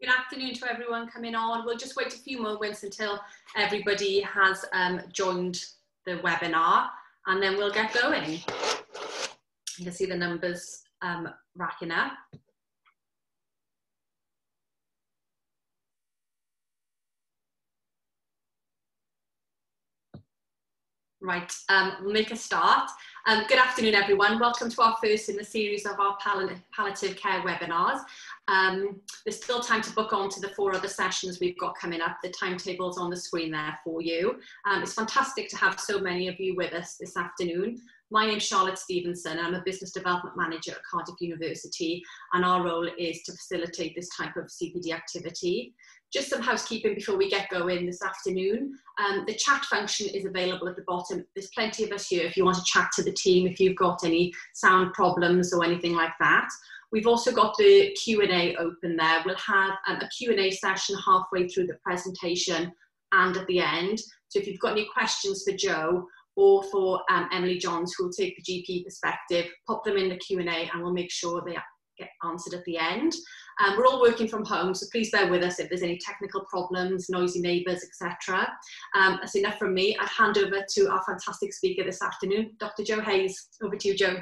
Good afternoon to everyone coming on. We'll just wait a few moments until everybody has um, joined the webinar and then we'll get going. You can see the numbers um, racking up. Right, um, we'll make a start. Um, good afternoon, everyone. Welcome to our first in the series of our palliative care webinars. Um, there's still time to book on to the four other sessions we've got coming up. The timetable's on the screen there for you. Um, it's fantastic to have so many of you with us this afternoon. My name's Charlotte Stevenson. I'm a business development manager at Cardiff University, and our role is to facilitate this type of CPD activity. Just some housekeeping before we get going this afternoon. Um, the chat function is available at the bottom. There's plenty of us here if you want to chat to the team, if you've got any sound problems or anything like that. We've also got the Q&A open there. We'll have um, a Q&A session halfway through the presentation and at the end. So if you've got any questions for Jo or for um, Emily Johns, who will take the GP perspective, pop them in the Q&A and we'll make sure they get answered at the end. Um, we're all working from home, so please bear with us if there's any technical problems, noisy neighbours, etc. Um, that's enough from me. I'd hand over to our fantastic speaker this afternoon, Dr. Jo Hayes. Over to you, Jo.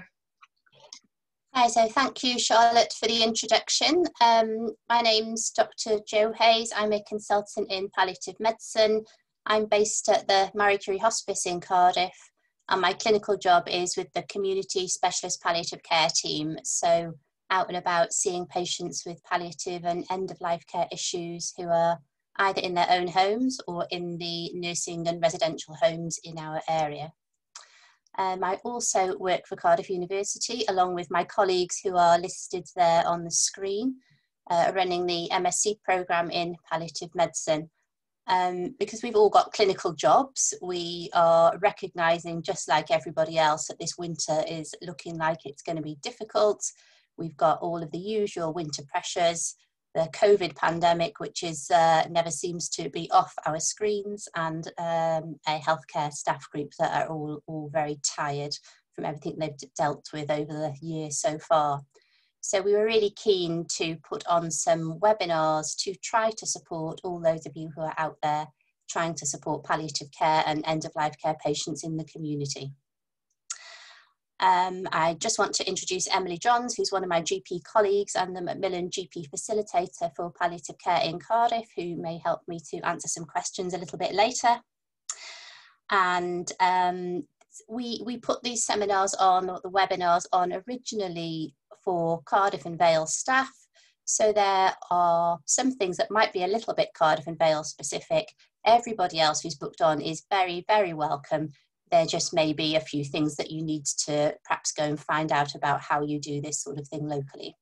Hi, so thank you, Charlotte, for the introduction. Um, my name's Dr. Jo Hayes. I'm a consultant in palliative medicine. I'm based at the Marie Curie Hospice in Cardiff, and my clinical job is with the Community Specialist Palliative Care team. So out and about seeing patients with palliative and end of life care issues who are either in their own homes or in the nursing and residential homes in our area. Um, I also work for Cardiff University along with my colleagues who are listed there on the screen, uh, running the MSc programme in palliative medicine. Um, because we've all got clinical jobs, we are recognising, just like everybody else, that this winter is looking like it's going to be difficult We've got all of the usual winter pressures, the COVID pandemic, which is uh, never seems to be off our screens, and um, a healthcare staff group that are all, all very tired from everything they've dealt with over the year so far. So we were really keen to put on some webinars to try to support all those of you who are out there trying to support palliative care and end of life care patients in the community. Um, I just want to introduce Emily Johns, who's one of my GP colleagues and the Macmillan GP facilitator for palliative care in Cardiff, who may help me to answer some questions a little bit later. And um, we, we put these seminars on, or the webinars on originally for Cardiff and Vale staff. So there are some things that might be a little bit Cardiff and Vale specific. Everybody else who's booked on is very, very welcome there just may be a few things that you need to perhaps go and find out about how you do this sort of thing locally.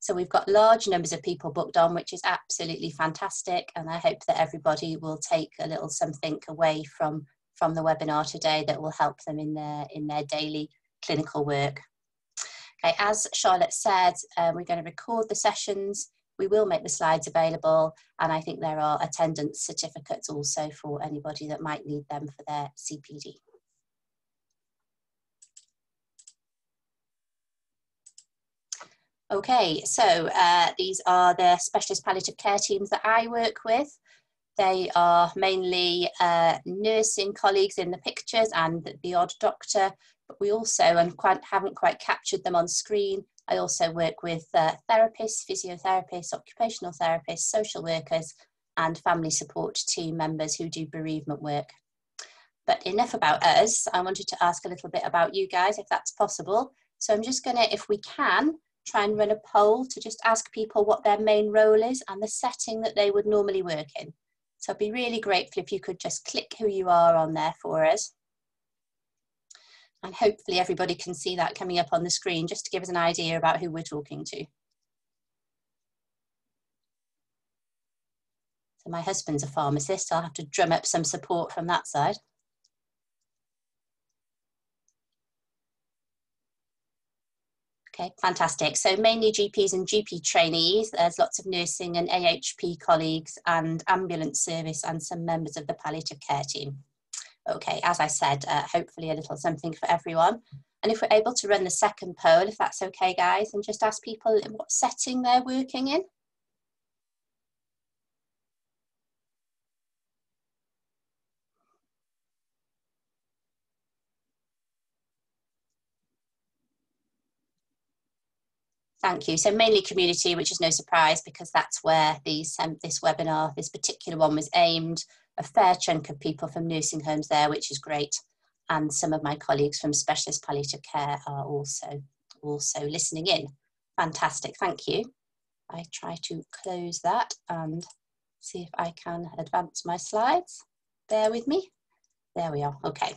So we've got large numbers of people booked on, which is absolutely fantastic. And I hope that everybody will take a little something away from, from the webinar today that will help them in their, in their daily clinical work. Okay, as Charlotte said, uh, we're going to record the sessions. We will make the slides available and I think there are attendance certificates also for anybody that might need them for their CPD. Okay, so uh, these are the specialist palliative care teams that I work with. They are mainly uh, nursing colleagues in the pictures and the odd doctor, but we also and quite, haven't quite captured them on screen, I also work with uh, therapists, physiotherapists, occupational therapists, social workers, and family support team members who do bereavement work. But enough about us. I wanted to ask a little bit about you guys, if that's possible. So I'm just going to, if we can, try and run a poll to just ask people what their main role is and the setting that they would normally work in. So I'd be really grateful if you could just click who you are on there for us. And hopefully everybody can see that coming up on the screen just to give us an idea about who we're talking to. So my husband's a pharmacist, I'll have to drum up some support from that side. Okay, fantastic. So mainly GPs and GP trainees. There's lots of nursing and AHP colleagues and ambulance service and some members of the palliative care team okay, as I said, uh, hopefully a little something for everyone. And if we're able to run the second poll, if that's okay, guys, and just ask people in what setting they're working in. Thank you. So mainly community, which is no surprise because that's where these, um, this webinar, this particular one was aimed. A fair chunk of people from nursing homes there, which is great. And some of my colleagues from specialist palliative care are also also listening in. Fantastic, thank you. I try to close that and see if I can advance my slides. Bear with me. There we are, okay.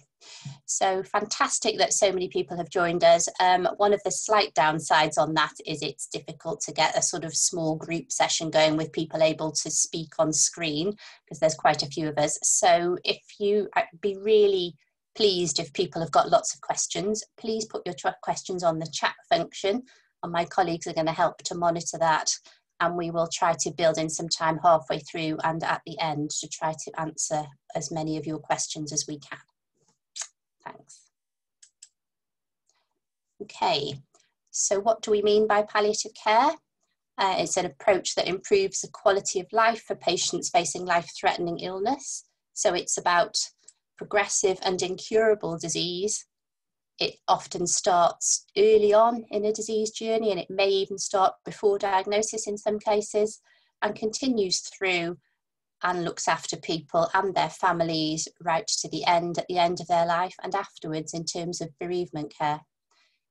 So fantastic that so many people have joined us. Um, one of the slight downsides on that is it's difficult to get a sort of small group session going with people able to speak on screen because there's quite a few of us. So if you, I'd be really pleased if people have got lots of questions, please put your questions on the chat function and my colleagues are going to help to monitor that and we will try to build in some time halfway through and at the end to try to answer as many of your questions as we can. Thanks. Okay, so what do we mean by palliative care? Uh, it's an approach that improves the quality of life for patients facing life-threatening illness. So it's about progressive and incurable disease. It often starts early on in a disease journey and it may even start before diagnosis in some cases and continues through and looks after people and their families right to the end, at the end of their life and afterwards in terms of bereavement care.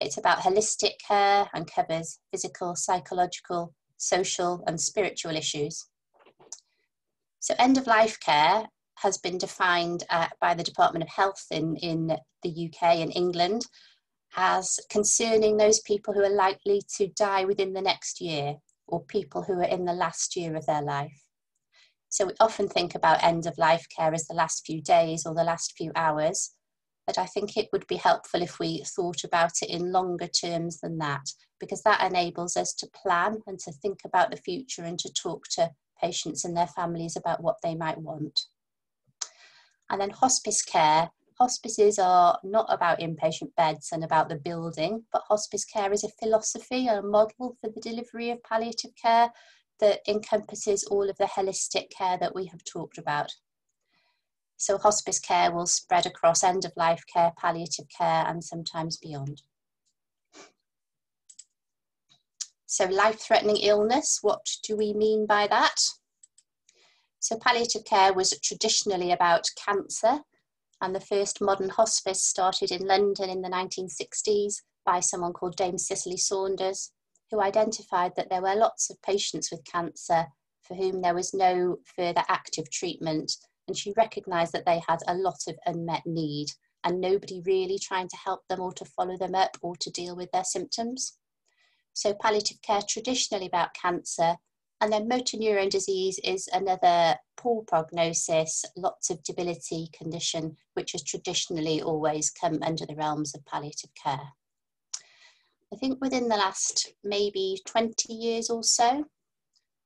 It's about holistic care and covers physical, psychological, social, and spiritual issues. So, end of life care has been defined uh, by the Department of Health in, in the UK and England as concerning those people who are likely to die within the next year or people who are in the last year of their life. So we often think about end of life care as the last few days or the last few hours, but I think it would be helpful if we thought about it in longer terms than that, because that enables us to plan and to think about the future and to talk to patients and their families about what they might want. And then hospice care. Hospices are not about inpatient beds and about the building, but hospice care is a philosophy and a model for the delivery of palliative care that encompasses all of the holistic care that we have talked about. So, hospice care will spread across end of life care, palliative care, and sometimes beyond. So, life threatening illness, what do we mean by that? So, palliative care was traditionally about cancer, and the first modern hospice started in London in the 1960s by someone called Dame Cicely Saunders who identified that there were lots of patients with cancer for whom there was no further active treatment. And she recognised that they had a lot of unmet need and nobody really trying to help them or to follow them up or to deal with their symptoms. So, palliative care traditionally about cancer, and then motor neurone disease is another poor prognosis, lots of debility condition, which has traditionally always come under the realms of palliative care. I think within the last maybe 20 years or so,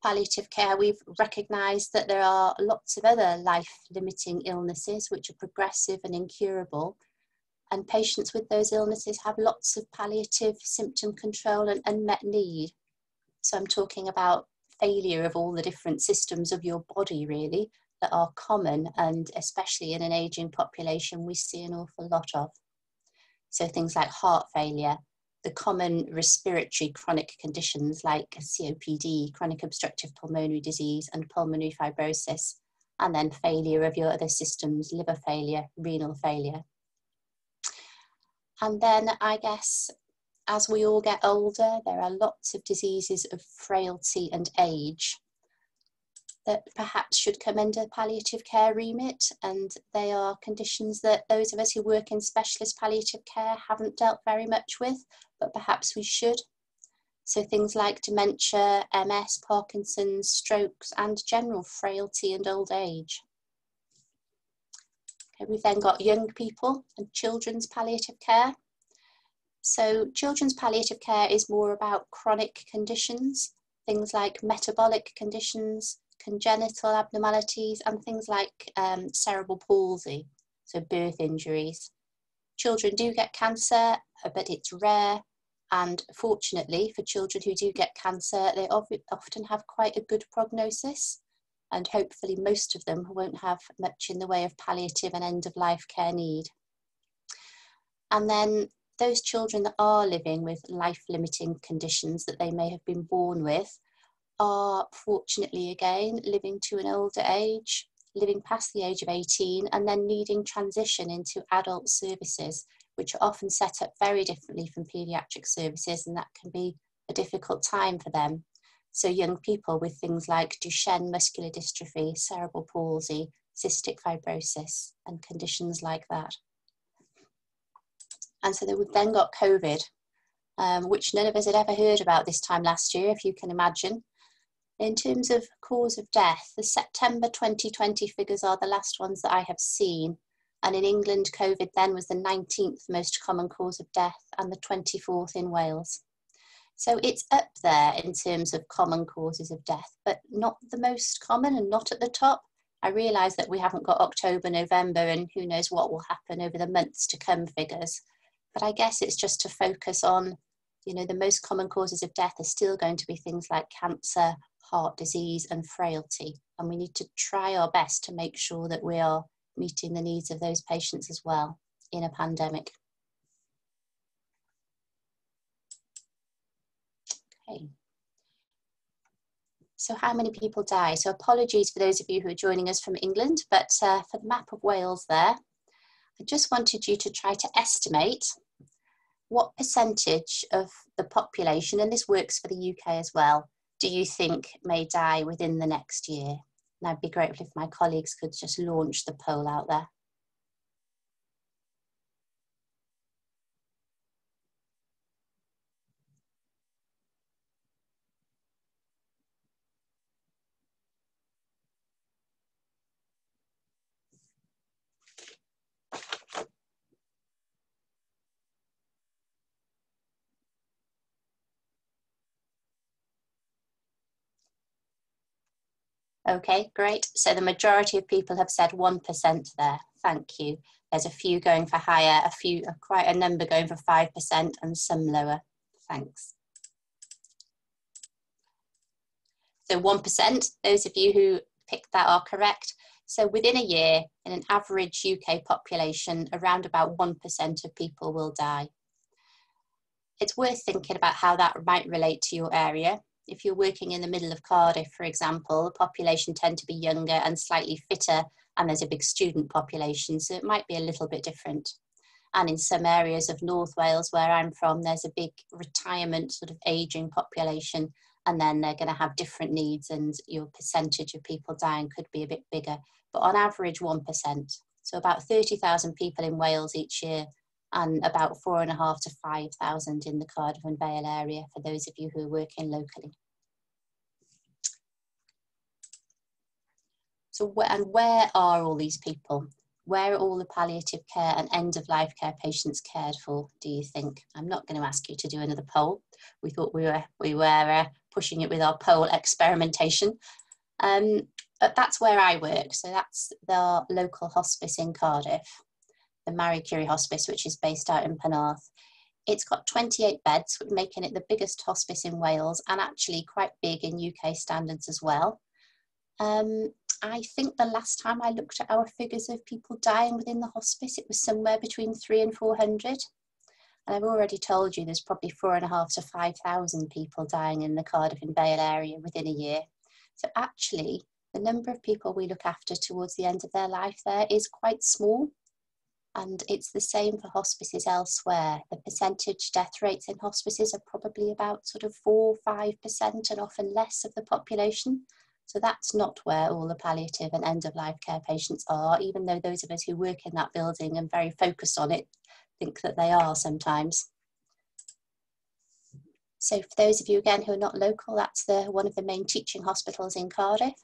palliative care, we've recognised that there are lots of other life limiting illnesses which are progressive and incurable. And patients with those illnesses have lots of palliative symptom control and unmet need. So I'm talking about failure of all the different systems of your body, really, that are common and especially in an aging population, we see an awful lot of. So things like heart failure, the common respiratory chronic conditions like COPD, chronic obstructive pulmonary disease, and pulmonary fibrosis, and then failure of your other systems, liver failure, renal failure. And then I guess as we all get older, there are lots of diseases of frailty and age that perhaps should come under palliative care remit and they are conditions that those of us who work in specialist palliative care haven't dealt very much with but perhaps we should. So things like dementia ms parkinson's strokes and general frailty and old age. Okay, we've then got young people and children's palliative care so children's palliative care is more about chronic conditions things like metabolic conditions congenital abnormalities, and things like um, cerebral palsy, so birth injuries. Children do get cancer, uh, but it's rare. And fortunately, for children who do get cancer, they often have quite a good prognosis. And hopefully, most of them won't have much in the way of palliative and end of life care need. And then those children that are living with life limiting conditions that they may have been born with are fortunately again living to an older age, living past the age of 18, and then needing transition into adult services, which are often set up very differently from paediatric services, and that can be a difficult time for them. So, young people with things like Duchenne muscular dystrophy, cerebral palsy, cystic fibrosis, and conditions like that. And so we've then got COVID, um, which none of us had ever heard about this time last year, if you can imagine. In terms of cause of death, the September 2020 figures are the last ones that I have seen. And in England, COVID then was the 19th most common cause of death and the 24th in Wales. So it's up there in terms of common causes of death, but not the most common and not at the top. I realise that we haven't got October, November, and who knows what will happen over the months to come figures. But I guess it's just to focus on, you know, the most common causes of death are still going to be things like cancer, heart disease, and frailty. And we need to try our best to make sure that we are meeting the needs of those patients as well in a pandemic. Okay. So how many people die? So apologies for those of you who are joining us from England, but uh, for the map of Wales there, I just wanted you to try to estimate what percentage of the population, and this works for the UK as well, do you think may die within the next year? And I'd be grateful if my colleagues could just launch the poll out there. Okay, great. So the majority of people have said 1% there. Thank you. There's a few going for higher, a few, quite a number going for 5% and some lower. Thanks. So 1%, those of you who picked that are correct. So within a year, in an average UK population, around about 1% of people will die. It's worth thinking about how that might relate to your area if you're working in the middle of Cardiff, for example, the population tend to be younger and slightly fitter, and there's a big student population, so it might be a little bit different. And in some areas of North Wales, where I'm from, there's a big retirement sort of aging population, and then they're going to have different needs, and your percentage of people dying could be a bit bigger. But on average, 1%. So about 30,000 people in Wales each year and about four and a half to 5,000 in the Cardiff and Vale area for those of you who are working locally. So and where are all these people? Where are all the palliative care and end of life care patients cared for, do you think? I'm not going to ask you to do another poll. We thought we were, we were uh, pushing it with our poll experimentation. Um, but that's where I work. So that's the local hospice in Cardiff the Marie Curie Hospice, which is based out in Penarth. It's got 28 beds, making it the biggest hospice in Wales and actually quite big in UK standards as well. Um, I think the last time I looked at our figures of people dying within the hospice, it was somewhere between three and 400. And I've already told you there's probably four and a half to 5,000 people dying in the Cardiff and Vale area within a year. So actually, the number of people we look after towards the end of their life there is quite small. And it's the same for hospices elsewhere. The percentage death rates in hospices are probably about sort of four, five percent, and often less of the population. So that's not where all the palliative and end of life care patients are, even though those of us who work in that building and very focused on it think that they are sometimes. So for those of you again who are not local, that's the one of the main teaching hospitals in Cardiff.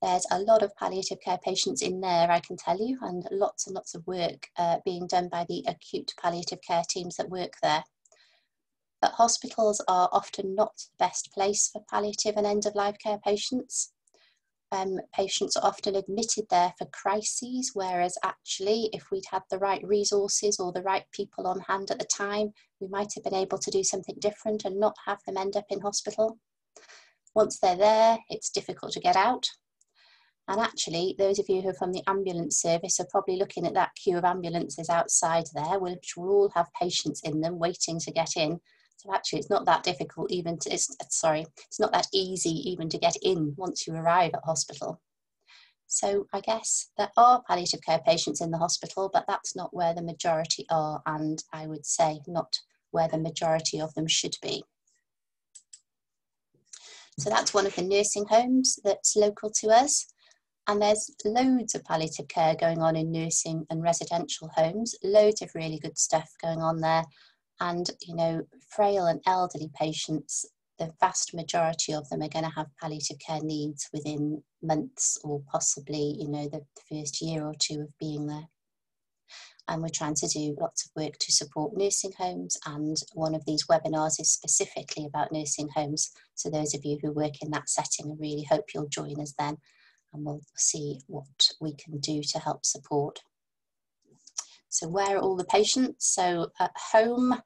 There's a lot of palliative care patients in there, I can tell you, and lots and lots of work uh, being done by the acute palliative care teams that work there. But hospitals are often not the best place for palliative and end of life care patients. Um, patients are often admitted there for crises, whereas actually, if we'd had the right resources or the right people on hand at the time, we might have been able to do something different and not have them end up in hospital. Once they're there, it's difficult to get out. And actually, those of you who are from the ambulance service are probably looking at that queue of ambulances outside there, which will all have patients in them waiting to get in. So actually, it's not that difficult even to, it's, sorry, it's not that easy even to get in once you arrive at hospital. So I guess there are palliative care patients in the hospital, but that's not where the majority are, and I would say not where the majority of them should be. So that's one of the nursing homes that's local to us. And there's loads of palliative care going on in nursing and residential homes, loads of really good stuff going on there. And, you know, frail and elderly patients, the vast majority of them are going to have palliative care needs within months or possibly, you know, the first year or two of being there. And we're trying to do lots of work to support nursing homes. And one of these webinars is specifically about nursing homes. So those of you who work in that setting, I really hope you'll join us then and we'll see what we can do to help support. So where are all the patients? So at home,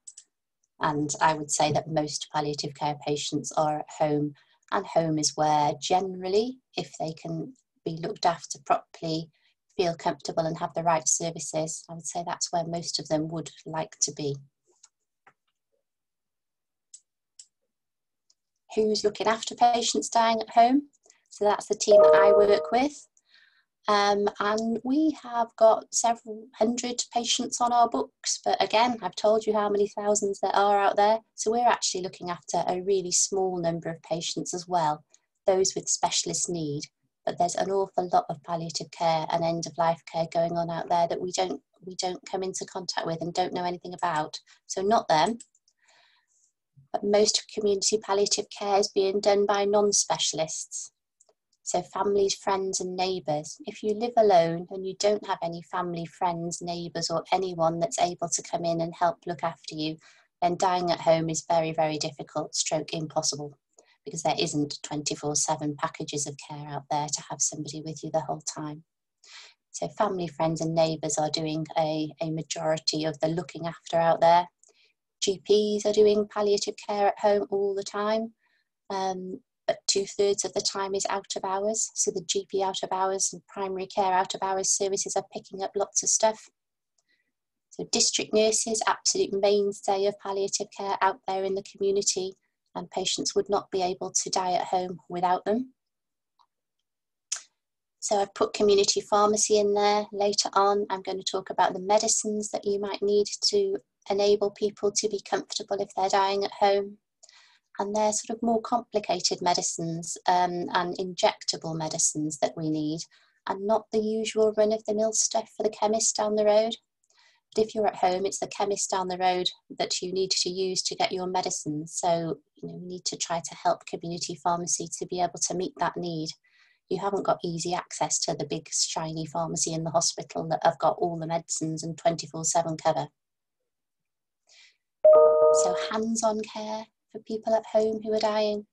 and I would say that most palliative care patients are at home, and home is where generally, if they can be looked after properly, feel comfortable and have the right services, I would say that's where most of them would like to be. Who's looking after patients dying at home? So that's the team that I work with. Um, and we have got several hundred patients on our books, but again, I've told you how many thousands there are out there. So we're actually looking after a really small number of patients as well, those with specialist need. But there's an awful lot of palliative care and end of life care going on out there that we don't we don't come into contact with and don't know anything about. So not them, but most community palliative care is being done by non-specialists. So, families, friends, and neighbours. If you live alone and you don't have any family, friends, neighbours, or anyone that's able to come in and help look after you, then dying at home is very, very difficult, stroke impossible, because there isn't 24 7 packages of care out there to have somebody with you the whole time. So, family, friends, and neighbours are doing a, a majority of the looking after out there. GPs are doing palliative care at home all the time. Um, but two thirds of the time is out of hours. So the GP out of hours and primary care out of hours services are picking up lots of stuff. So district nurses, absolute mainstay of palliative care out there in the community, and patients would not be able to die at home without them. So I've put community pharmacy in there. Later on, I'm going to talk about the medicines that you might need to enable people to be comfortable if they're dying at home and they're sort of more complicated medicines um, and injectable medicines that we need, and not the usual run of the mill stuff for the chemist down the road. But if you're at home, it's the chemist down the road that you need to use to get your medicine. So you know, we need to try to help community pharmacy to be able to meet that need. You haven't got easy access to the big shiny pharmacy in the hospital that have got all the medicines and 24/7 cover. So hands-on care for people at home who are dying,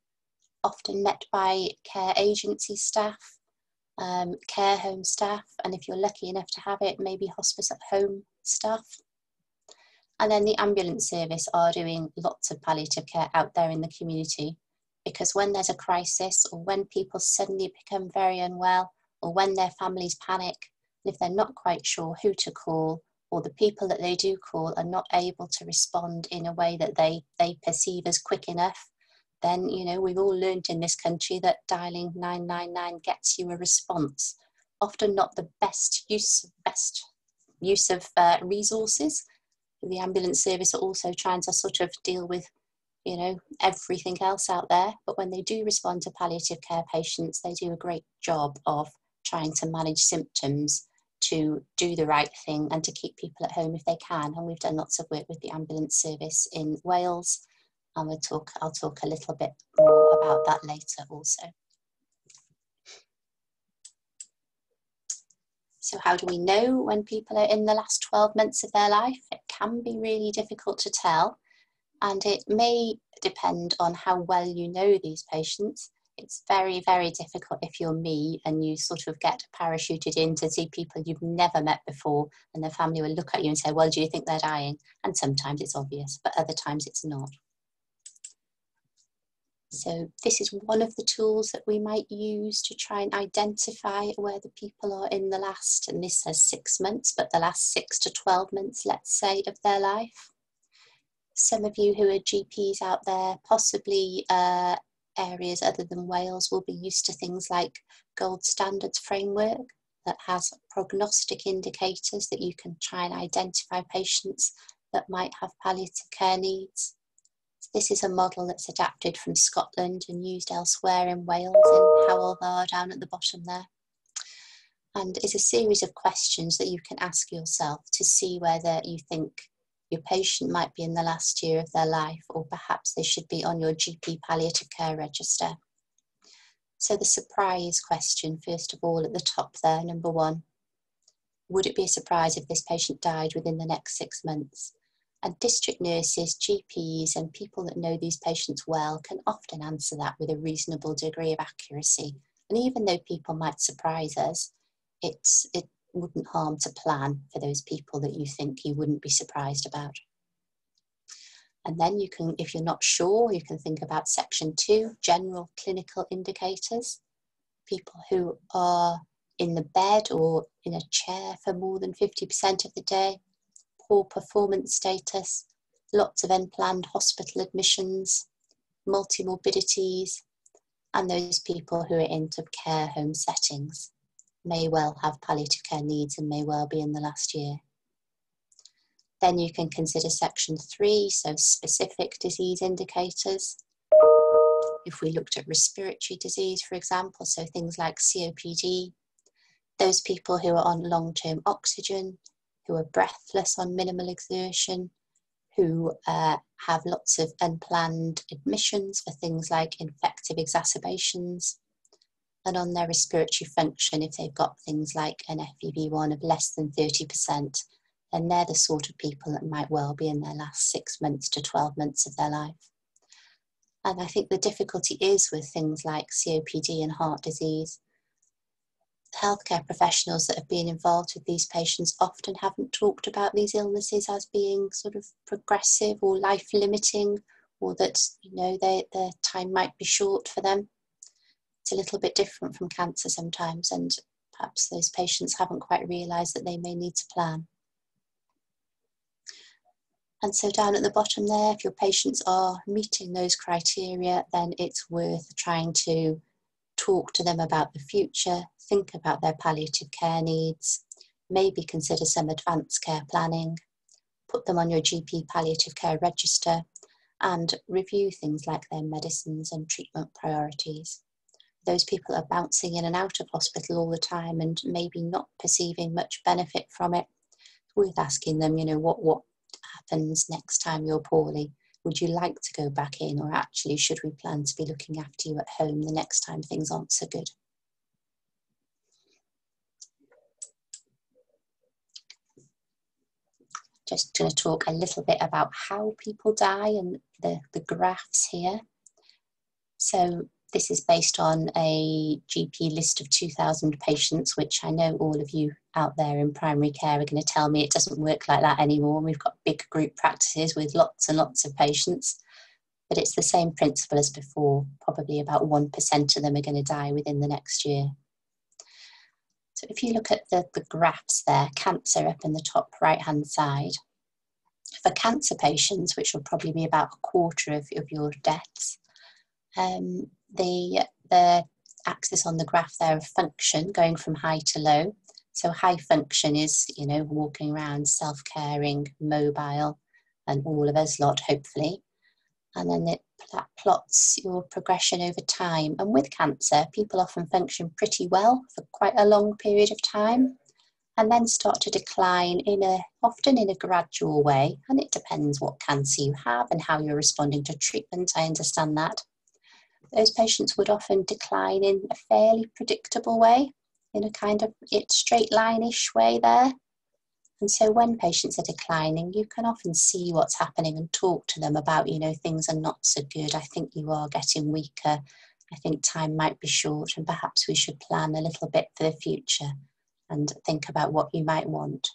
often met by care agency staff, um, care home staff, and if you're lucky enough to have it, maybe hospice at home staff. And then the ambulance service are doing lots of palliative care out there in the community because when there's a crisis or when people suddenly become very unwell or when their families panic, if they're not quite sure who to call or the people that they do call are not able to respond in a way that they, they perceive as quick enough, then, you know, we've all learned in this country that dialing 999 gets you a response. Often not the best use, best use of uh, resources. The ambulance service are also trying to sort of deal with, you know, everything else out there. But when they do respond to palliative care patients, they do a great job of trying to manage symptoms to do the right thing and to keep people at home if they can. And we've done lots of work with the ambulance service in Wales. And we'll talk, I'll talk a little bit more about that later also. So how do we know when people are in the last 12 months of their life? It can be really difficult to tell and it may depend on how well you know these patients it's very, very difficult if you're me and you sort of get parachuted in to see people you've never met before, and their family will look at you and say, Well, do you think they're dying? And sometimes it's obvious, but other times it's not. So this is one of the tools that we might use to try and identify where the people are in the last, and this says six months, but the last six to 12 months, let's say, of their life. Some of you who are GPs out there, possibly uh, areas other than Wales, will be used to things like gold standards framework that has prognostic indicators that you can try and identify patients that might have palliative care needs. This is a model that's adapted from Scotland and used elsewhere in Wales in Hywel Dda down at the bottom there. And it's a series of questions that you can ask yourself to see whether you think your patient might be in the last year of their life or perhaps they should be on your GP palliative care register. So the surprise question, first of all, at the top there, number one. Would it be a surprise if this patient died within the next six months? And district nurses, GPs, and people that know these patients well can often answer that with a reasonable degree of accuracy. And even though people might surprise us, it's, it wouldn't harm to plan for those people that you think you wouldn't be surprised about. And then you can, if you're not sure, you can think about section two general clinical indicators. People who are in the bed or in a chair for more than 50% of the day, poor performance status, lots of unplanned hospital admissions, multimorbidities, and those people who are into care home settings may well have palliative care needs and may well be in the last year. Then you can consider section three, so specific disease indicators. If we looked at respiratory disease, for example, so things like COPD, those people who are on long term oxygen, who are breathless on minimal exertion, who uh, have lots of unplanned admissions for things like infective exacerbations, and on their respiratory function, if they've got things like an FEV1 of less than 30%, then they're the sort of people that might well be in their last six months to 12 months of their life. And I think the difficulty is with things like COPD and heart disease healthcare professionals that have been involved with these patients often haven't talked about these illnesses as being sort of progressive or life limiting or that you know they, their time might be short for them it's a little bit different from cancer sometimes and perhaps those patients haven't quite realized that they may need to plan and so down at the bottom there if your patients are meeting those criteria then it's worth trying to talk to them about the future think about their palliative care needs, maybe consider some advanced care planning, put them on your GP palliative care register, and review things like their medicines and treatment priorities. Those people are bouncing in and out of hospital all the time and maybe not perceiving much benefit from it. It's worth asking them, you know, what, what happens next time you're poorly? Would you like to go back in, or actually, should we plan to be looking after you at home the next time things aren't so good? just going to talk a little bit about how people die and the, the graphs here. So this is based on a GP list of 2,000 patients, which I know all of you out there in primary care are going to tell me it doesn't work like that anymore. We've got big group practices with lots and lots of patients, but it's the same principle as before. Probably about 1% of them are going to die within the next year. So if you look at the, the graphs there, cancer up in the top right hand side, for cancer patients, which will probably be about a quarter of, of your deaths, um, the, the axis on the graph there of function going from high to low. So high function is, you know, walking around, self-caring, mobile, and all of us lot, hopefully. And then it that plots your progression over time. And with cancer, people often function pretty well for quite a long period of time and then start to decline in a often in a gradual way. And it depends what cancer you have and how you're responding to treatment. I understand that. Those patients would often decline in a fairly predictable way, in a kind of straight line-ish way there. And so when patients are declining, you can often see what's happening and talk to them about, you know, things are not so good. I think you are getting weaker. I think time might be short, and perhaps we should plan a little bit for the future and think about what you might want.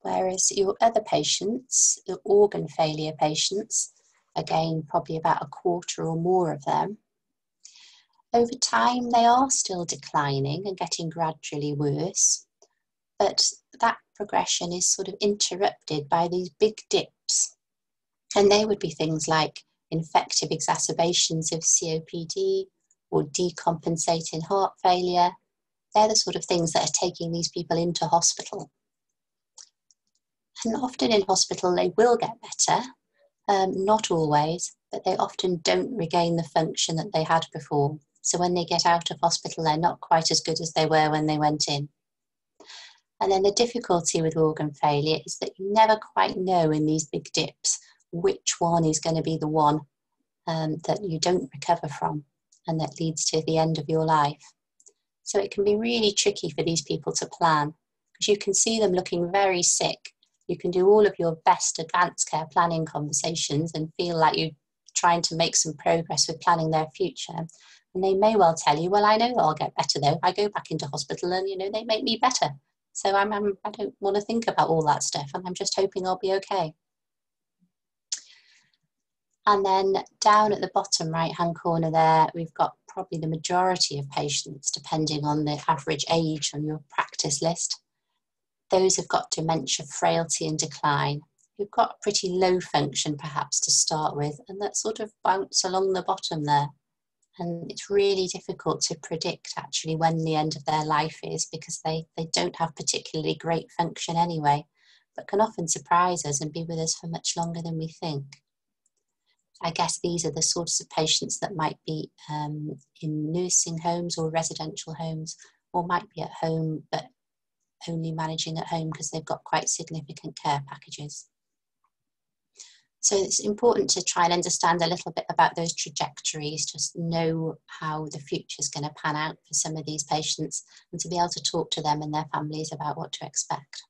Whereas your other patients, the organ failure patients, again, probably about a quarter or more of them. Over time, they are still declining and getting gradually worse, but that progression is sort of interrupted by these big dips. And they would be things like infective exacerbations of COPD or decompensating heart failure. They're the sort of things that are taking these people into hospital. And often in hospital, they will get better, um, not always, but they often don't regain the function that they had before. So when they get out of hospital, they're not quite as good as they were when they went in. And then the difficulty with organ failure is that you never quite know in these big dips which one is going to be the one um, that you don't recover from and that leads to the end of your life. So it can be really tricky for these people to plan because you can see them looking very sick. You can do all of your best advanced care planning conversations and feel like you're trying to make some progress with planning their future. And they may well tell you, well, I know I'll get better though. I go back into hospital and, you know, they make me better. So I'm, I'm, I don't want to think about all that stuff, and I'm just hoping I'll be okay. And then down at the bottom right hand corner there, we've got probably the majority of patients, depending on the average age on your practice list. Those have got dementia, frailty, and decline. You've got pretty low function perhaps to start with, and that sort of bounce along the bottom there and it's really difficult to predict actually when the end of their life is because they, they don't have particularly great function anyway, but can often surprise us and be with us for much longer than we think. I guess these are the sorts of patients that might be um, in nursing homes or residential homes, or might be at home but only managing at home because they've got quite significant care packages. So it's important to try and understand a little bit about those trajectories, just know how the future is going to pan out for some of these patients and to be able to talk to them and their families about what to expect.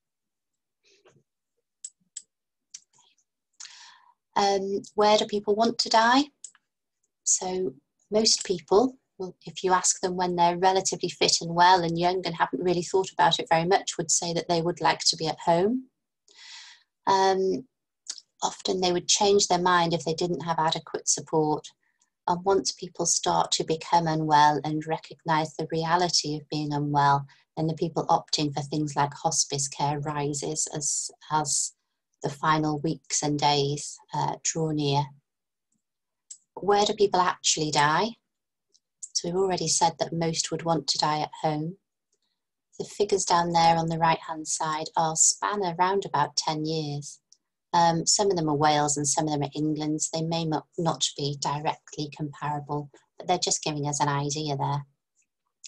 Um, where do people want to die? So most people, if you ask them when they're relatively fit and well and young and haven't really thought about it very much, would say that they would like to be at home. Um, often they would change their mind if they didn't have adequate support. And once people start to become unwell and recognize the reality of being unwell, then the people opting for things like hospice care rises as, as the final weeks and days uh, draw near. Where do people actually die? So we've already said that most would want to die at home. The figures down there on the right hand side are span around about 10 years. Um, some of them are Wales and some of them are England. They may not be directly comparable, but they're just giving us an idea there.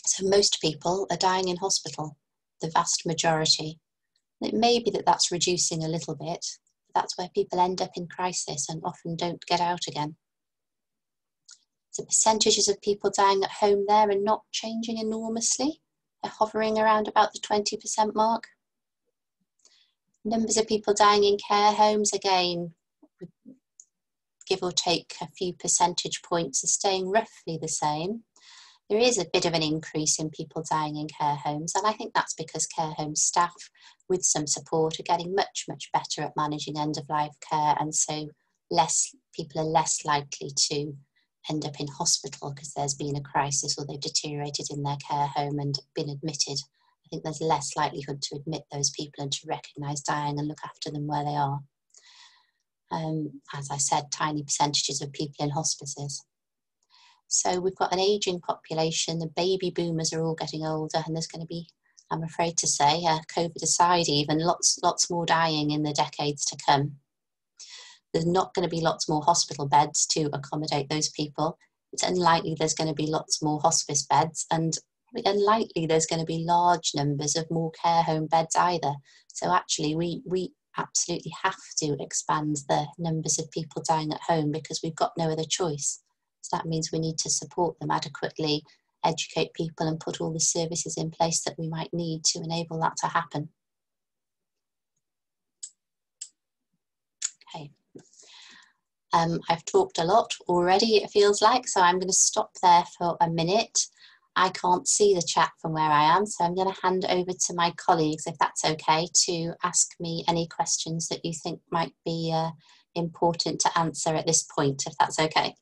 So most people are dying in hospital, the vast majority. It may be that that's reducing a little bit. But that's where people end up in crisis and often don't get out again. The percentages of people dying at home there are not changing enormously. They're hovering around about the 20% mark. Numbers of people dying in care homes, again, give or take a few percentage points, are staying roughly the same. There is a bit of an increase in people dying in care homes, and I think that's because care home staff, with some support, are getting much, much better at managing end of life care, and so less people are less likely to end up in hospital because there's been a crisis or they've deteriorated in their care home and been admitted I think there's less likelihood to admit those people and to recognise dying and look after them where they are. Um, as I said, tiny percentages of people in hospices. So we've got an ageing population, the baby boomers are all getting older, and there's going to be, I'm afraid to say, uh, COVID aside, even lots, lots more dying in the decades to come. There's not going to be lots more hospital beds to accommodate those people. It's unlikely there's going to be lots more hospice beds, and unlikely there's going to be large numbers of more care home beds either. So actually, we we absolutely have to expand the numbers of people dying at home because we've got no other choice. So that means we need to support them adequately, educate people, and put all the services in place that we might need to enable that to happen. Okay. Um, I've talked a lot already, it feels like, so I'm going to stop there for a minute. I can't see the chat from where I am, so I'm going to hand over to my colleagues, if that's okay, to ask me any questions that you think might be uh, important to answer at this point, if that's okay.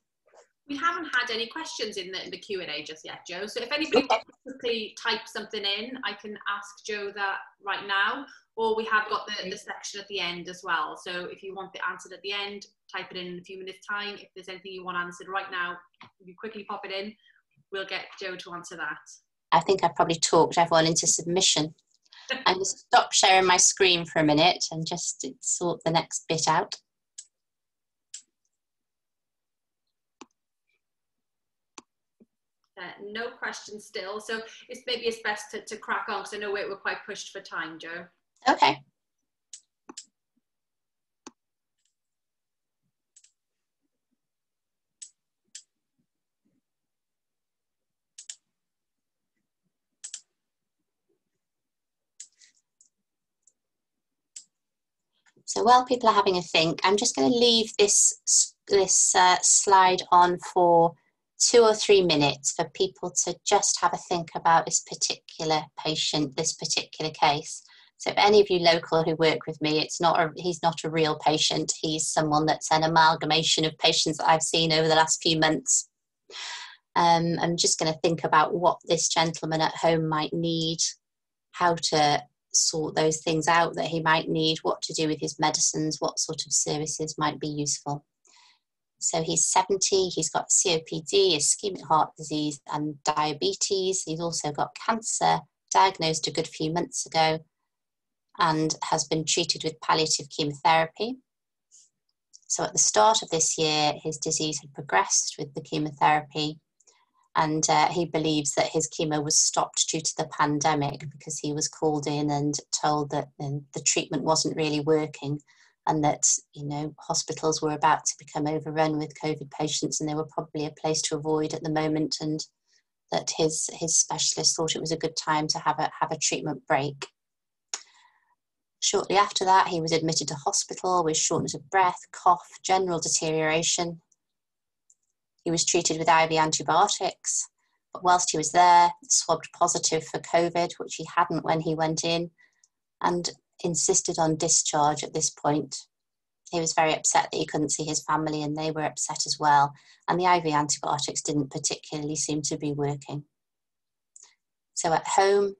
We haven't had any questions in the, in the Q&A just yet, Jo. So if anybody okay. wants to quickly type something in, I can ask Jo that right now. Or we have got the, the section at the end as well. So if you want the answer at the end, type it in in a few minutes time. If there's anything you want answered right now, you quickly pop it in. We'll get Jo to answer that. I think I've probably talked everyone into submission. I'm going to stop sharing my screen for a minute and just sort the next bit out. Uh, no questions still. So it's maybe it's best to, to crack on because I know we're, we're quite pushed for time, Jo. Okay. So while people are having a think, I'm just going to leave this, this uh, slide on for two or three minutes for people to just have a think about this particular patient, this particular case. So if any of you local who work with me, it's not a, he's not a real patient. He's someone that's an amalgamation of patients that I've seen over the last few months. Um, I'm just going to think about what this gentleman at home might need, how to sort those things out that he might need, what to do with his medicines, what sort of services might be useful. So he's 70, he's got COPD, ischemic heart disease, and diabetes. He's also got cancer, diagnosed a good few months ago, and has been treated with palliative chemotherapy. So at the start of this year, his disease had progressed with the chemotherapy, and uh, he believes that his chemo was stopped due to the pandemic because he was called in and told that um, the treatment wasn't really working and that you know hospitals were about to become overrun with COVID patients, and they were probably a place to avoid at the moment, and that his his specialist thought it was a good time to have a have a treatment break. Shortly after that, he was admitted to hospital with shortness of breath, cough, general deterioration. He was treated with IV antibiotics, but whilst he was there, swabbed positive for COVID, which he hadn't when he went in, and insisted on discharge at this point. He was very upset that he couldn't see his family, and they were upset as well. And the IV antibiotics didn't particularly seem to be working. So at home,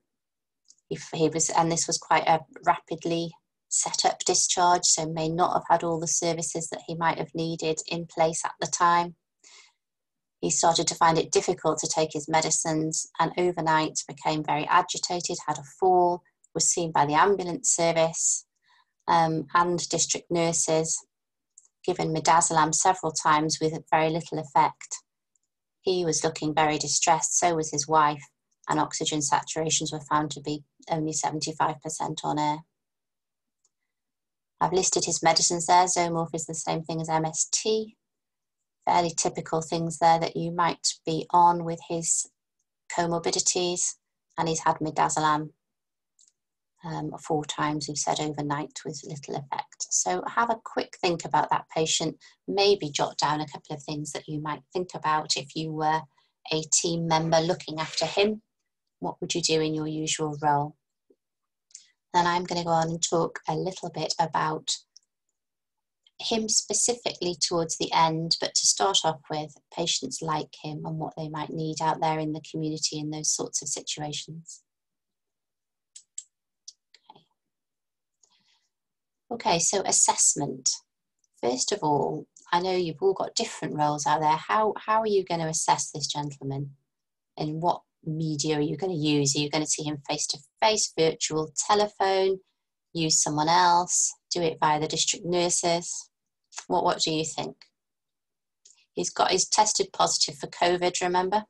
he, he was, and this was quite a rapidly set up discharge, so may not have had all the services that he might have needed in place at the time. He started to find it difficult to take his medicines and overnight became very agitated, had a fall, was seen by the ambulance service um, and district nurses, given midazolam several times with very little effect. He was looking very distressed, so was his wife, and oxygen saturations were found to be only 75% on air. I've listed his medicines there. Zomorph is the same thing as MST. Fairly typical things there that you might be on with his comorbidities, and he's had midazolam um, four times, we've said overnight with little effect. So have a quick think about that patient, maybe jot down a couple of things that you might think about if you were a team member looking after him. What would you do in your usual role? Then I'm going to go on and talk a little bit about him specifically towards the end, but to start off with, patients like him and what they might need out there in the community in those sorts of situations. Okay, so assessment. First of all, I know you've all got different roles out there. How, how are you going to assess this gentleman? And what media are you going to use? Are you going to see him face to face, virtual, telephone, use someone else, do it via the district nurses? What, what do you think? He's got, he's tested positive for COVID, remember?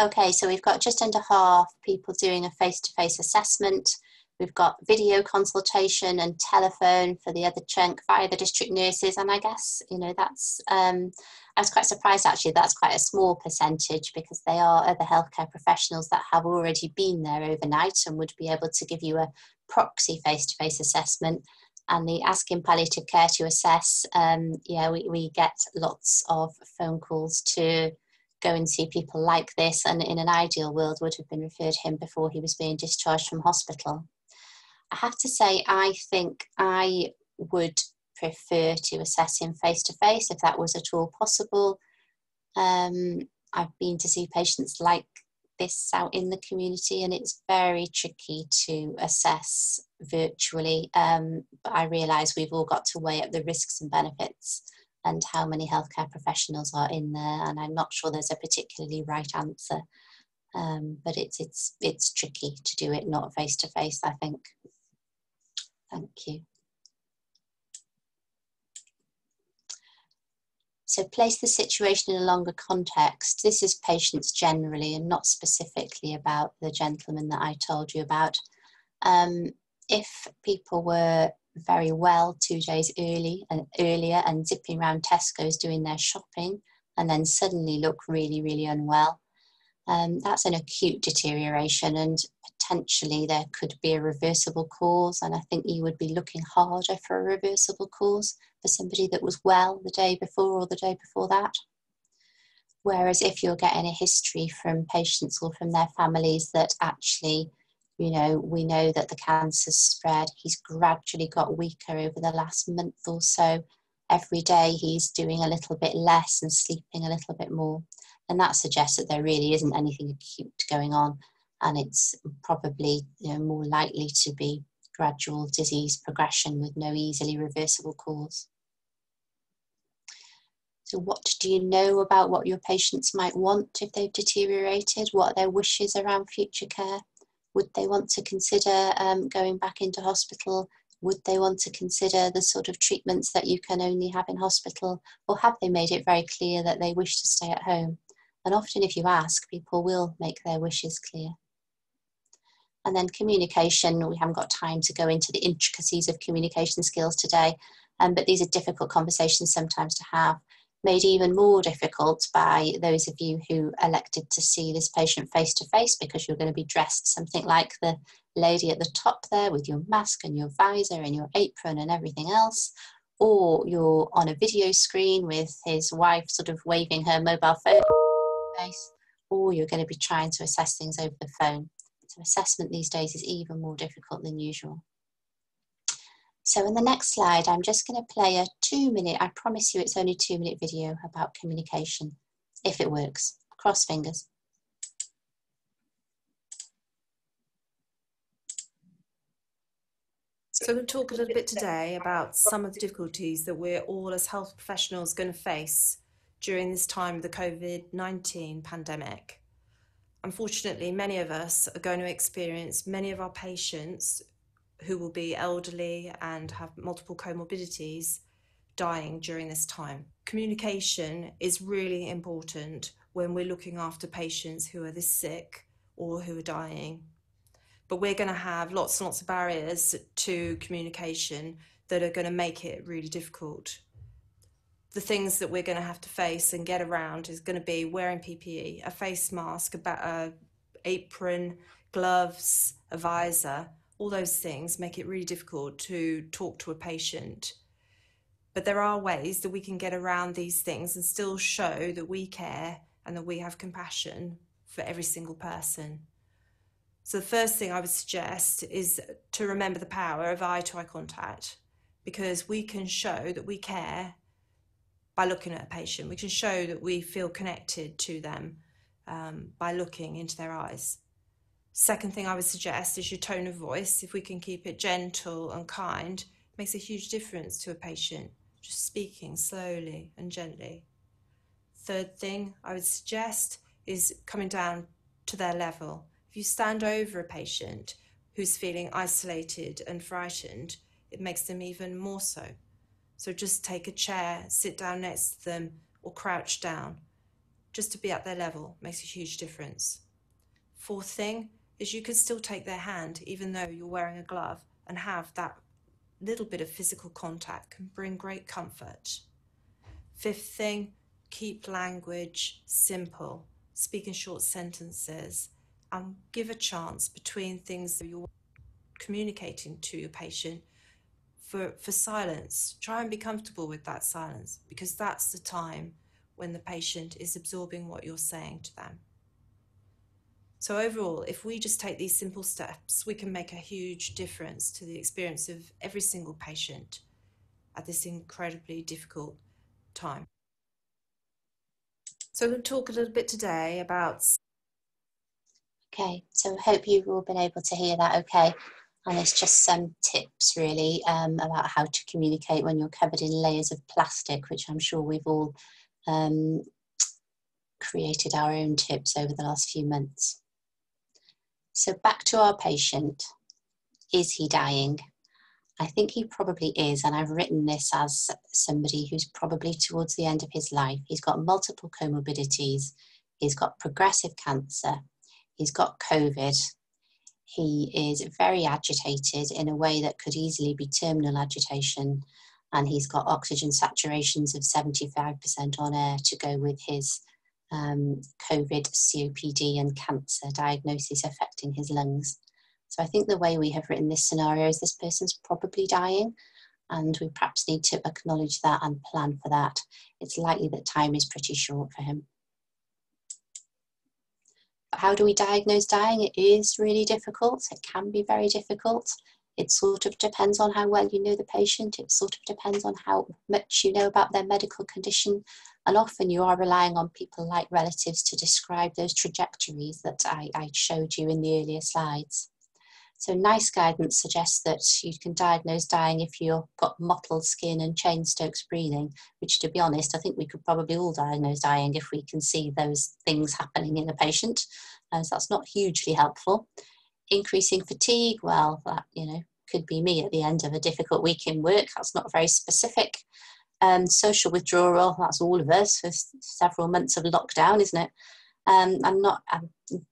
Okay, so we've got just under half people doing a face-to-face assessment. We've got video consultation and telephone for the other chunk via the district nurses. And I guess, you know, that's, um, I was quite surprised actually, that's quite a small percentage because they are other healthcare professionals that have already been there overnight and would be able to give you a proxy face to face assessment. And the asking palliative care to assess, um, yeah, we, we get lots of phone calls to go and see people like this and in an ideal world would have been referred him before he was being discharged from hospital. I have to say, I think I would prefer to assess him face to face if that was at all possible. Um, I've been to see patients like this out in the community, and it's very tricky to assess virtually. Um, but I realise we've all got to weigh up the risks and benefits and how many healthcare professionals are in there. And I'm not sure there's a particularly right answer, um, but it's it's it's tricky to do it not face to face. I think. Thank you. So place the situation in a longer context. This is patients generally and not specifically about the gentleman that I told you about. Um, if people were very well two days early and earlier and zipping around Tesco's doing their shopping and then suddenly look really, really unwell. Um, that's an acute deterioration and potentially there could be a reversible cause and I think you would be looking harder for a reversible cause for somebody that was well the day before or the day before that. Whereas if you're getting a history from patients or from their families that actually you know, we know that the cancer's spread. He's gradually got weaker over the last month or so. Every day he's doing a little bit less and sleeping a little bit more. And that suggests that there really isn't anything acute going on. And it's probably you know, more likely to be gradual disease progression with no easily reversible cause. So, what do you know about what your patients might want if they've deteriorated? What are their wishes around future care? Would they want to consider um, going back into hospital? Would they want to consider the sort of treatments that you can only have in hospital? Or have they made it very clear that they wish to stay at home? And often, if you ask, people will make their wishes clear. And then communication, we haven't got time to go into the intricacies of communication skills today, um, but these are difficult conversations sometimes to have made even more difficult by those of you who elected to see this patient face to face because you're going to be dressed something like the lady at the top there with your mask and your visor and your apron and everything else. Or you're on a video screen with his wife sort of waving her mobile phone face, or you're going to be trying to assess things over the phone. So, assessment these days is even more difficult than usual. So in the next slide, I'm just going to play a two minute, I promise you it's only two minute video about communication, if it works. Cross fingers. So, to talk a little bit today about some of the difficulties that we're all as health professionals going to face during this time of the COVID 19 pandemic. Unfortunately, many of us are going to experience many of our patients who will be elderly and have multiple comorbidities dying during this time. Communication is really important when we're looking after patients who are this sick or who are dying. But we're going to have lots and lots of barriers to communication that are going to make it really difficult. The things that we're going to have to face and get around is going to be wearing PPE, a face mask, a, a apron, gloves, a visor, all those things make it really difficult to talk to a patient. But there are ways that we can get around these things and still show that we care and that we have compassion for every single person. So, the first thing I would suggest is to remember the power of eye to eye contact because we can show that we care by looking at a patient. We can show that we feel connected to them um, by looking into their eyes. Second thing I would suggest is your tone of voice. If we can keep it gentle and kind, makes a huge difference to a patient. Just speaking slowly and gently. Third thing I would suggest is coming down to their level. If you stand over a patient who's feeling isolated and frightened, it makes them even more so. So just take a chair, sit down next to them, or crouch down. Just to be at their level makes a huge difference. Fourth thing is you can still take their hand even though you're wearing a glove and have that little bit of physical contact can bring great comfort. Fifth thing, keep language simple, speak in short sentences, and give a chance between things that you're communicating to your patient for, for silence. Try and be comfortable with that silence because that's the time when the patient is absorbing what you're saying to them. So, overall, if we just take these simple steps, we can make a huge difference to the experience of every single patient at this incredibly difficult time. So, I'm going to talk a little bit today about. Okay, so I hope you've all been able to hear that okay. And it's just some tips really um, about how to communicate when you're covered in layers of plastic, which I'm sure we've all um, created our own tips over the last few months. So back to our patient. Is he dying? I think he probably is, and I've written this as somebody who's probably towards the end of his life. He's got multiple comorbidities, he's got progressive cancer, he's got COVID, he is very agitated in a way that could easily be terminal agitation, and he's got oxygen saturations of 75% on air to go with his um, COVID, COPD, and cancer diagnosis affecting his lungs. So I think the way we have written this scenario is this person's probably dying, and we perhaps need to acknowledge that and plan for that. It's likely that time is pretty short for him. But how do we diagnose dying? It is really difficult. It can be very difficult. It sort of depends on how well you know the patient. It sort of depends on how much you know about their medical condition and often you are relying on people like relatives to describe those trajectories that I, I showed you in the earlier slides. So NICE guidance suggests that you can diagnose dying if you've got mottled skin and Cheyne-Stokes breathing, which to be honest, I think we could probably all diagnose dying if we can see those things happening in a patient. As that's not hugely helpful. Increasing fatigue, well, that, you know, could be me at the end of a difficult week in work. That's not very specific. Um, social withdrawal, that's all of us for several months of lockdown, isn't it? Um, I'm not, um,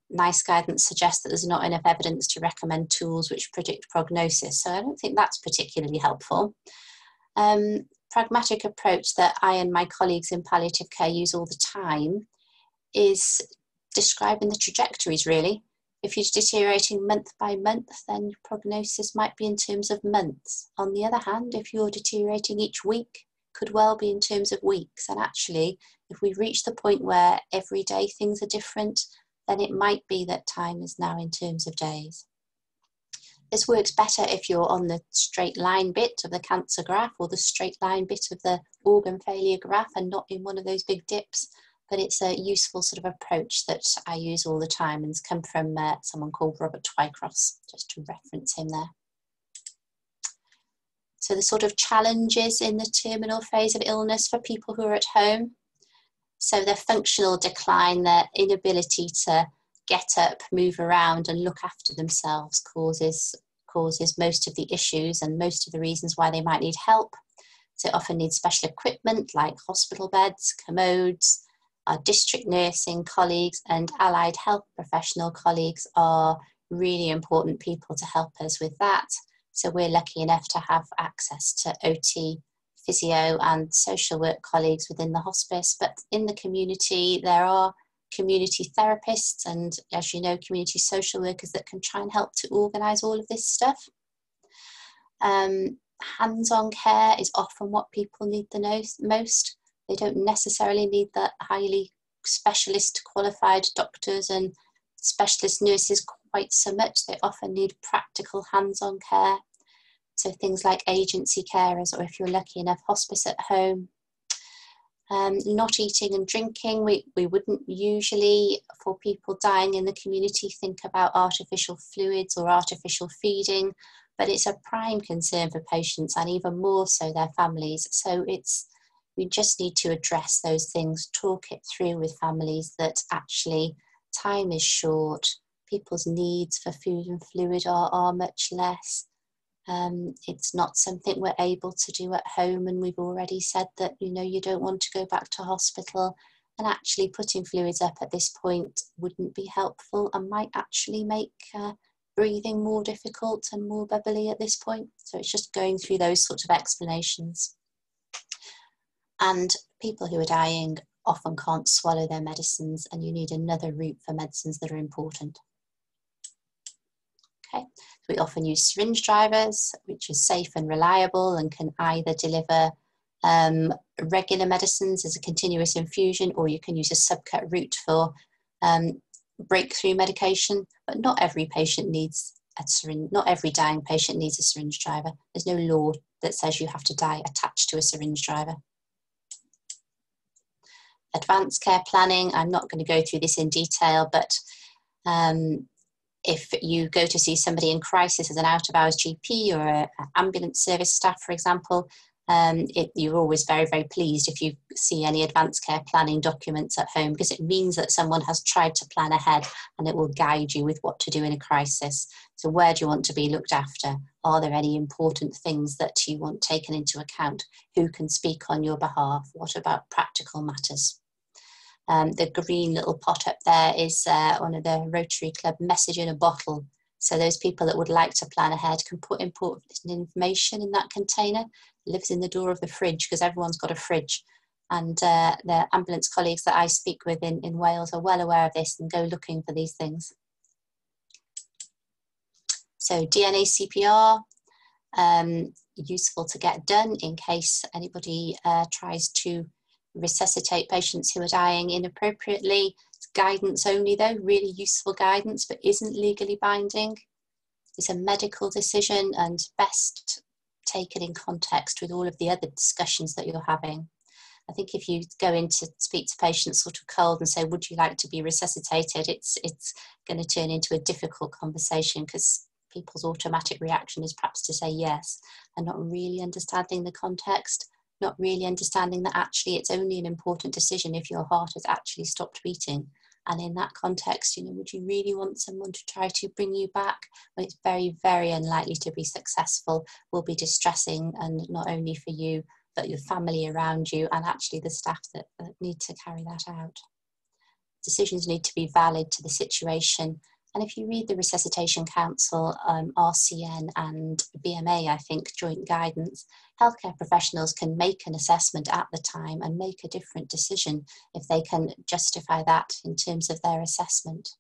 NICE guidance suggests that there's not enough evidence to recommend tools which predict prognosis, so I don't think that's particularly helpful. Um, pragmatic approach that I and my colleagues in palliative care use all the time is describing the trajectories really. If you're deteriorating month by month, then your prognosis might be in terms of months. On the other hand, if you're deteriorating each week, could well be in terms of weeks. And actually, if we reach the point where every day things are different, then it might be that time is now in terms of days. This works better if you're on the straight line bit of the cancer graph or the straight line bit of the organ failure graph and not in one of those big dips. But it's a useful sort of approach that I use all the time and it's come from uh, someone called Robert Twycross, just to reference him there. So the sort of challenges in the terminal phase of illness for people who are at home. So their functional decline, their inability to get up, move around, and look after themselves causes causes most of the issues and most of the reasons why they might need help. So often need special equipment like hospital beds, commodes. Our district nursing colleagues and allied health professional colleagues are really important people to help us with that. So we're lucky enough to have access to OT, physio, and social work colleagues within the hospice. But in the community, there are community therapists and, as you know, community social workers that can try and help to organise all of this stuff. Um, hands on care is often what people need the most. They don't necessarily need that highly specialist qualified doctors and specialist nurses quite so much. They often need practical hands on care. So things like agency carers, or if you're lucky enough, hospice at home. Um, not eating and drinking, we, we wouldn't usually, for people dying in the community, think about artificial fluids or artificial feeding, but it's a prime concern for patients and even more so their families. So it's we just need to address those things, talk it through with families that actually time is short, people's needs for food and fluid are, are much less. Um, it's not something we're able to do at home, and we've already said that you know you don't want to go back to hospital. and actually putting fluids up at this point wouldn't be helpful and might actually make uh, breathing more difficult and more bubbly at this point. So it's just going through those sorts of explanations. And people who are dying often can't swallow their medicines, and you need another route for medicines that are important. Okay, we often use syringe drivers, which is safe and reliable and can either deliver um, regular medicines as a continuous infusion, or you can use a subcut route for um, breakthrough medication. But not every patient needs a syringe. Not every dying patient needs a syringe driver. There's no law that says you have to die attached to a syringe driver. Advanced care planning. I'm not going to go through this in detail, but um, if you go to see somebody in crisis as an out of hours GP or an ambulance service staff, for example, um, it, you're always very, very pleased if you see any advanced care planning documents at home because it means that someone has tried to plan ahead and it will guide you with what to do in a crisis. So, where do you want to be looked after? Are there any important things that you want taken into account? Who can speak on your behalf? What about practical matters? Um, the green little pot up there is uh, one of the Rotary Club message in a bottle so those people that would like to plan ahead can put important information in that container. It lives in the door of the fridge because everyone's got a fridge. And uh, the ambulance colleagues that I speak with in, in Wales are well aware of this and go looking for these things. So DNA CPR, um, useful to get done in case anybody uh, tries to resuscitate patients who are dying inappropriately. It's guidance only, though, really useful guidance, but isn't legally binding. It's a medical decision and best taken in context with all of the other discussions that you're having. I think if you go in to speak to patients sort of cold and say, "Would you like to be resuscitated?" it's it's going to turn into a difficult conversation because people's automatic reaction is perhaps to say yes and not really understanding the context not really understanding that actually it's only an important decision if your heart has actually stopped beating. And in that context, you know, would you really want someone to try to bring you back when it's very, very unlikely to be successful, will be distressing, and not only for you, but your family around you, and actually the staff that, that need to carry that out. Decisions need to be valid to the situation and if you read the Resuscitation Council, um, RCN, and BMA, I think, joint guidance, healthcare professionals can make an assessment at the time and make a different decision if they can justify that in terms of their assessment.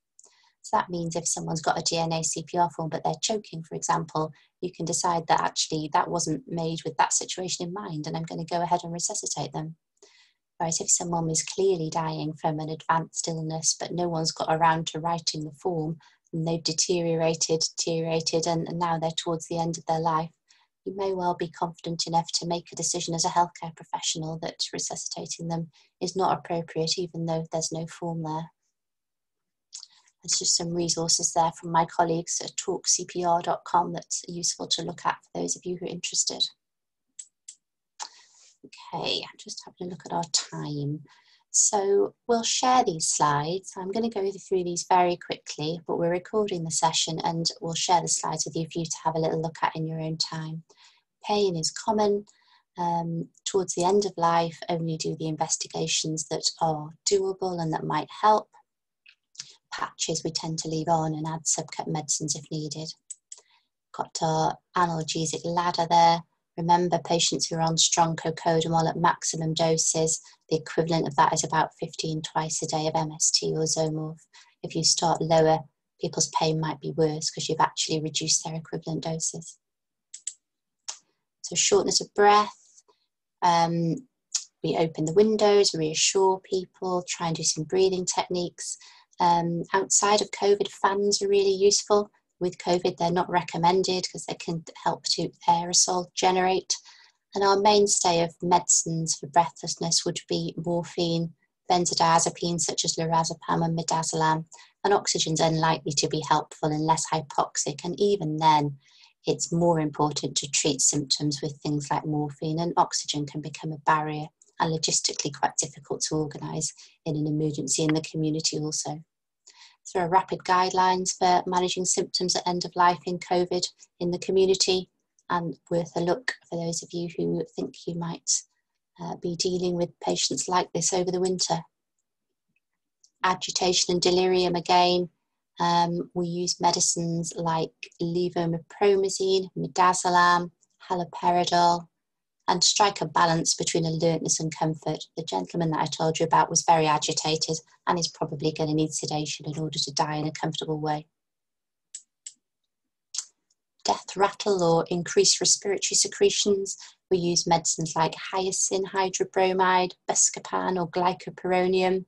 So that means if someone's got a DNA CPR form but they're choking, for example, you can decide that actually that wasn't made with that situation in mind and I'm going to go ahead and resuscitate them. Whereas if someone was clearly dying from an advanced illness, but no one's got around to writing the form, and they've deteriorated, deteriorated, and, and now they're towards the end of their life, you may well be confident enough to make a decision as a healthcare professional that resuscitating them is not appropriate, even though there's no form there. There's just some resources there from my colleagues at talkcpr.com that's useful to look at for those of you who are interested. Okay, I'm just having a look at our time. So we'll share these slides. I'm going to go through these very quickly, but we're recording the session and we'll share the slides with you for you to have a little look at in your own time. Pain is common. Um, towards the end of life, only do the investigations that are doable and that might help. Patches we tend to leave on and add subcut medicines if needed. Got our analgesic ladder there Remember, patients who are on strong cocodamol at maximum doses, the equivalent of that is about 15 twice a day of MST or Zomorph. If you start lower, people's pain might be worse because you've actually reduced their equivalent doses. So, shortness of breath, um, we open the windows, reassure people, try and do some breathing techniques. Um, outside of COVID, fans are really useful with COVID, they're not recommended because they can help to aerosol generate. And our mainstay of medicines for breathlessness would be morphine, benzodiazepines such as lorazepam and midazolam, and oxygen's unlikely to be helpful unless hypoxic, and even then, it's more important to treat symptoms with things like morphine, and oxygen can become a barrier and logistically quite difficult to organise in an emergency in the community also. There are rapid guidelines for managing symptoms at end of life in COVID in the community and worth a look for those of you who think you might uh, be dealing with patients like this over the winter. agitation and delirium again. Um, we use medicines like levomepromazine, midazolam, haloperidol, and strike a balance between alertness and comfort. The gentleman that I told you about was very agitated and is probably going to need sedation in order to die in a comfortable way. Death rattle or increased respiratory secretions. We use medicines like hyoscine hydrobromide, buscopan, or glycopyrronium.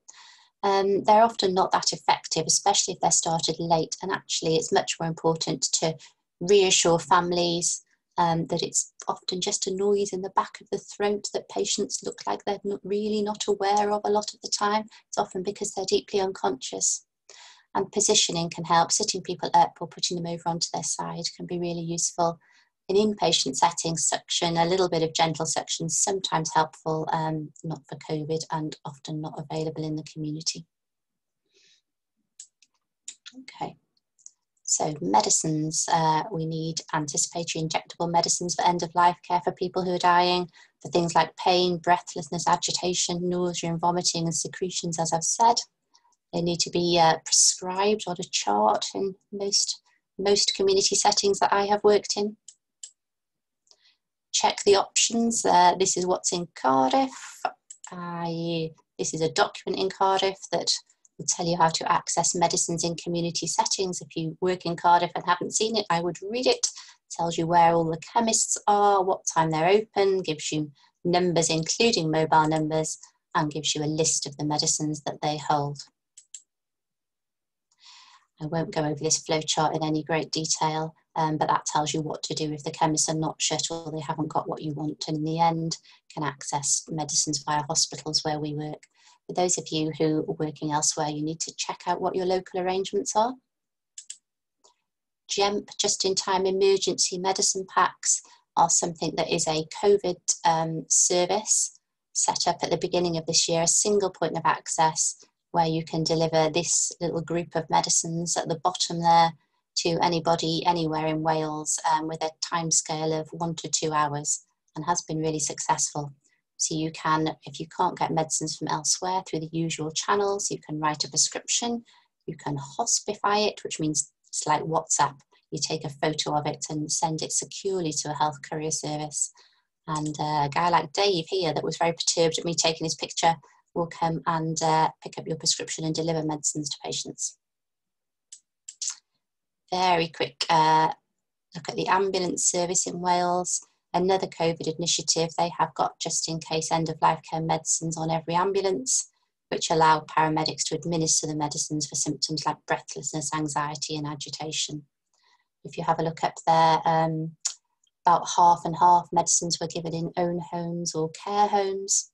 Um, they're often not that effective, especially if they're started late. And actually, it's much more important to reassure families um, that it's often just a noise in the back of the throat that patients look like they're not really not aware of a lot of the time. It's often because they're deeply unconscious. And positioning can help. Sitting people up or putting them over onto their side can be really useful. In inpatient settings, suction, a little bit of gentle suction, sometimes helpful, um, not for COVID and often not available in the community. Okay. So medicines, uh, we need anticipatory injectable medicines for end of life care for people who are dying, for things like pain, breathlessness, agitation, nausea and vomiting and secretions, as I've said. They need to be uh, prescribed on a chart in most, most community settings that I have worked in. Check the options. Uh, this is what's in Cardiff. I, this is a document in Cardiff that will tell you how to access medicines in community settings. If you work in Cardiff and haven't seen it, I would read it. it tells you where all the chemists are, what time they're open, gives you numbers, including mobile numbers, and gives you a list of the medicines that they hold. I won't go over this flowchart in any great detail, um, but that tells you what to do if the chemists are not shut or they haven't got what you want, and in the end, can access medicines via hospitals where we work. For those of you who are working elsewhere, you need to check out what your local arrangements are. GEMP, just in time emergency medicine packs, are something that is a COVID um, service set up at the beginning of this year, a single point of access where you can deliver this little group of medicines at the bottom there to anybody anywhere in Wales um, with a timescale of one to two hours and has been really successful. So you can, if you can't get medicines from elsewhere through the usual channels, you can write a prescription, you can hospify it, which means it's like WhatsApp. You take a photo of it and send it securely to a health courier service. And uh, a guy like Dave here that was very perturbed at me taking his picture will come and uh, pick up your prescription and deliver medicines to patients. Very quick uh, look at the ambulance service in Wales another COVID initiative. They have got just in case end of life care medicines on every ambulance, which allow paramedics to administer the medicines for symptoms like breathlessness, anxiety, and agitation. If you have a look up there, um, about half and half medicines were given in own homes or care homes.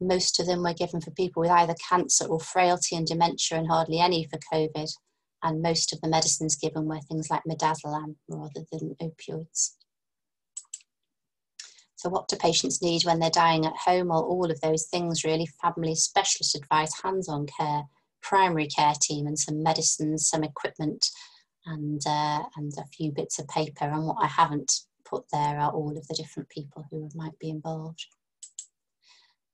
Most of them were given for people with either cancer or frailty and dementia, and hardly any for COVID. And most of the medicines given were things like midazolam rather than opioids. So, what do patients need when they're dying at home? Well, all of those things really family specialist advice, hands on care, primary care team, and some medicines, some equipment, and, uh, and a few bits of paper. And what I haven't put there are all of the different people who might be involved.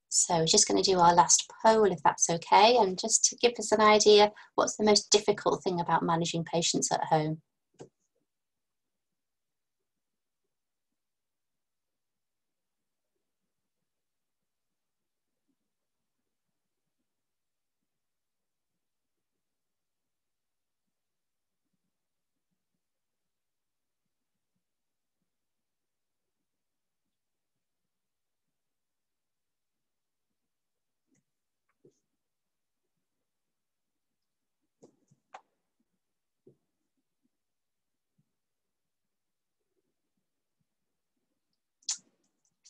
So we're just going to do our last poll if that's okay and just to give us an idea what's the most difficult thing about managing patients at home.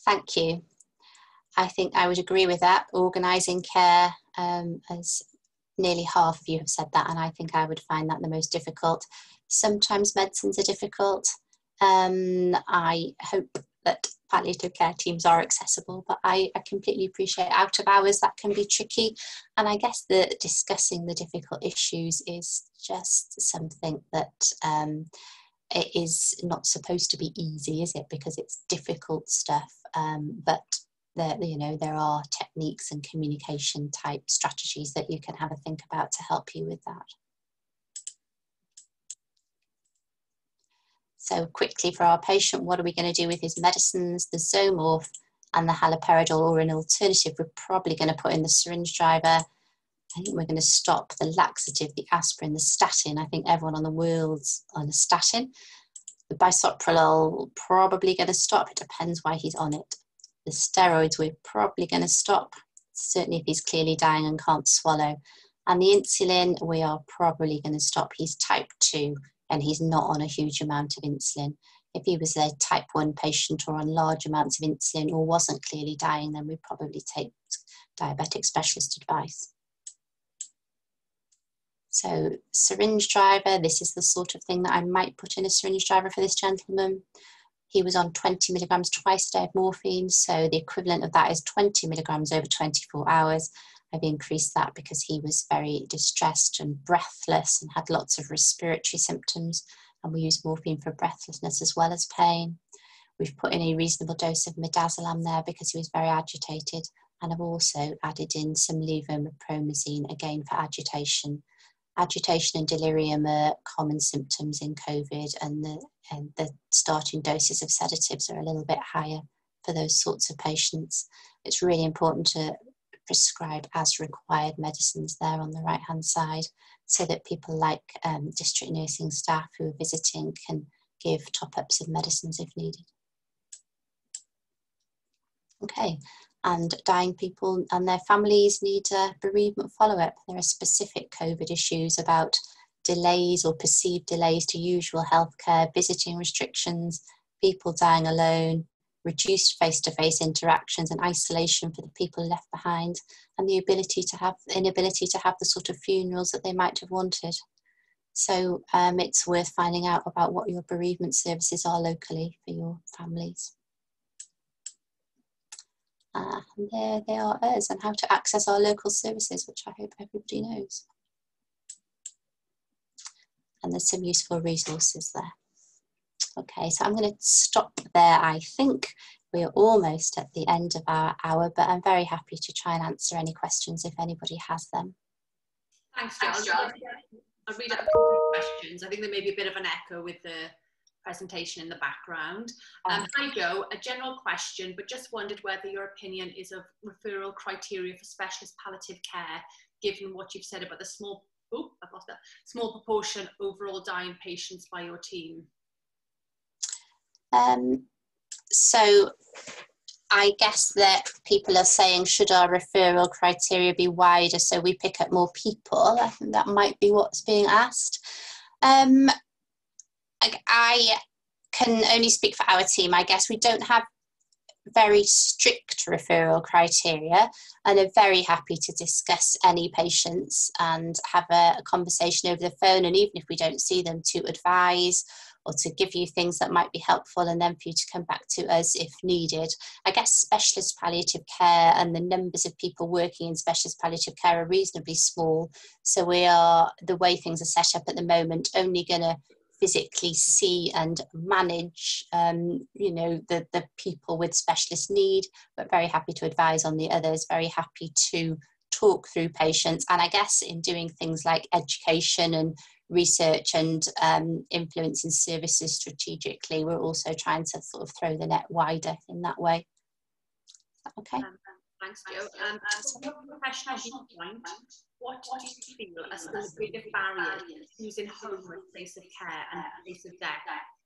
Thank you. I think I would agree with that. Organising care, um, as nearly half of you have said that, and I think I would find that the most difficult. Sometimes medicines are difficult. Um, I hope that palliative care teams are accessible, but I, I, completely appreciate out of hours that can be tricky. And I guess that discussing the difficult issues is just something that um, it is not supposed to be easy, is it? Because it's difficult stuff. Um, but that you know there are techniques and communication type strategies that you can have a think about to help you with that. So quickly for our patient, what are we going to do with his medicines? The Zomorph and the haloperidol or an alternative, we're probably going to put in the syringe driver. I think we're going to stop the laxative, the aspirin, the statin. I think everyone on the world's on a statin. The bisoprolol probably going to stop. It depends why he's on it. The steroids we're probably going to stop, certainly if he's clearly dying and can't swallow. And the insulin we are probably going to stop. He's type 2 and he's not on a huge amount of insulin. If he was a type 1 patient or on large amounts of insulin or wasn't clearly dying, then we'd probably take diabetic specialist advice. So syringe driver, this is the sort of thing that I might put in a syringe driver for this gentleman. He was on 20 milligrams twice a day of morphine, so the equivalent of that is 20 milligrams over 24 hours. I've increased that because he was very distressed and breathless and had lots of respiratory symptoms. And we use morphine for breathlessness as well as pain. We've put in a reasonable dose of midazolam there because he was very agitated. And I've also added in some levomepromazine again for agitation. Agitation and delirium are common symptoms in COVID, and the, and the starting doses of sedatives are a little bit higher for those sorts of patients. It's really important to prescribe as required medicines there on the right hand side so that people like um, district nursing staff who are visiting can give top ups of medicines if needed. Okay, and dying people and their families need a bereavement follow up. There are specific COVID issues about delays or perceived delays to usual healthcare, visiting restrictions, people dying alone, reduced face-to-face interactions and isolation for the people left behind and the ability to have inability to have the sort of funerals that they might have wanted so um, it's worth finding out about what your bereavement services are locally for your families uh, and there they are us and how to access our local services which i hope everybody knows and there's some useful resources there Okay, so I'm going to stop there. I think we're almost at the end of our hour, but I'm very happy to try and answer any questions if anybody has them. Thanks, John. I'll read out a questions. I think there may be a bit of an echo with the presentation in the background. Um, hi Jo, a general question, but just wondered whether your opinion is of referral criteria for specialist palliative care, given what you've said about the small, oh, I've lost that, small proportion overall dying patients by your team. Um, so I guess that people are saying, should our referral criteria be wider so we pick up more people? I think that might be what's being asked. Um, I, I can only speak for our team. I guess we don't have very strict referral criteria and are very happy to discuss any patients and have a, a conversation over the phone and even if we don't see them to advise or to give you things that might be helpful and then for you to come back to us if needed. I guess specialist palliative care and the numbers of people working in specialist palliative care are reasonably small. So we are, the way things are set up at the moment, only going to physically see and manage um, you know the, the people with specialist need but very happy to advise on the others very happy to talk through patients and i guess in doing things like education and research and um, influencing services strategically, we're also trying to sort of throw the net wider in that way. Okay. Um, thanks, Jo. Um, from a professional what do you feel are some of the biggest barriers using home as a place of care and a place of death?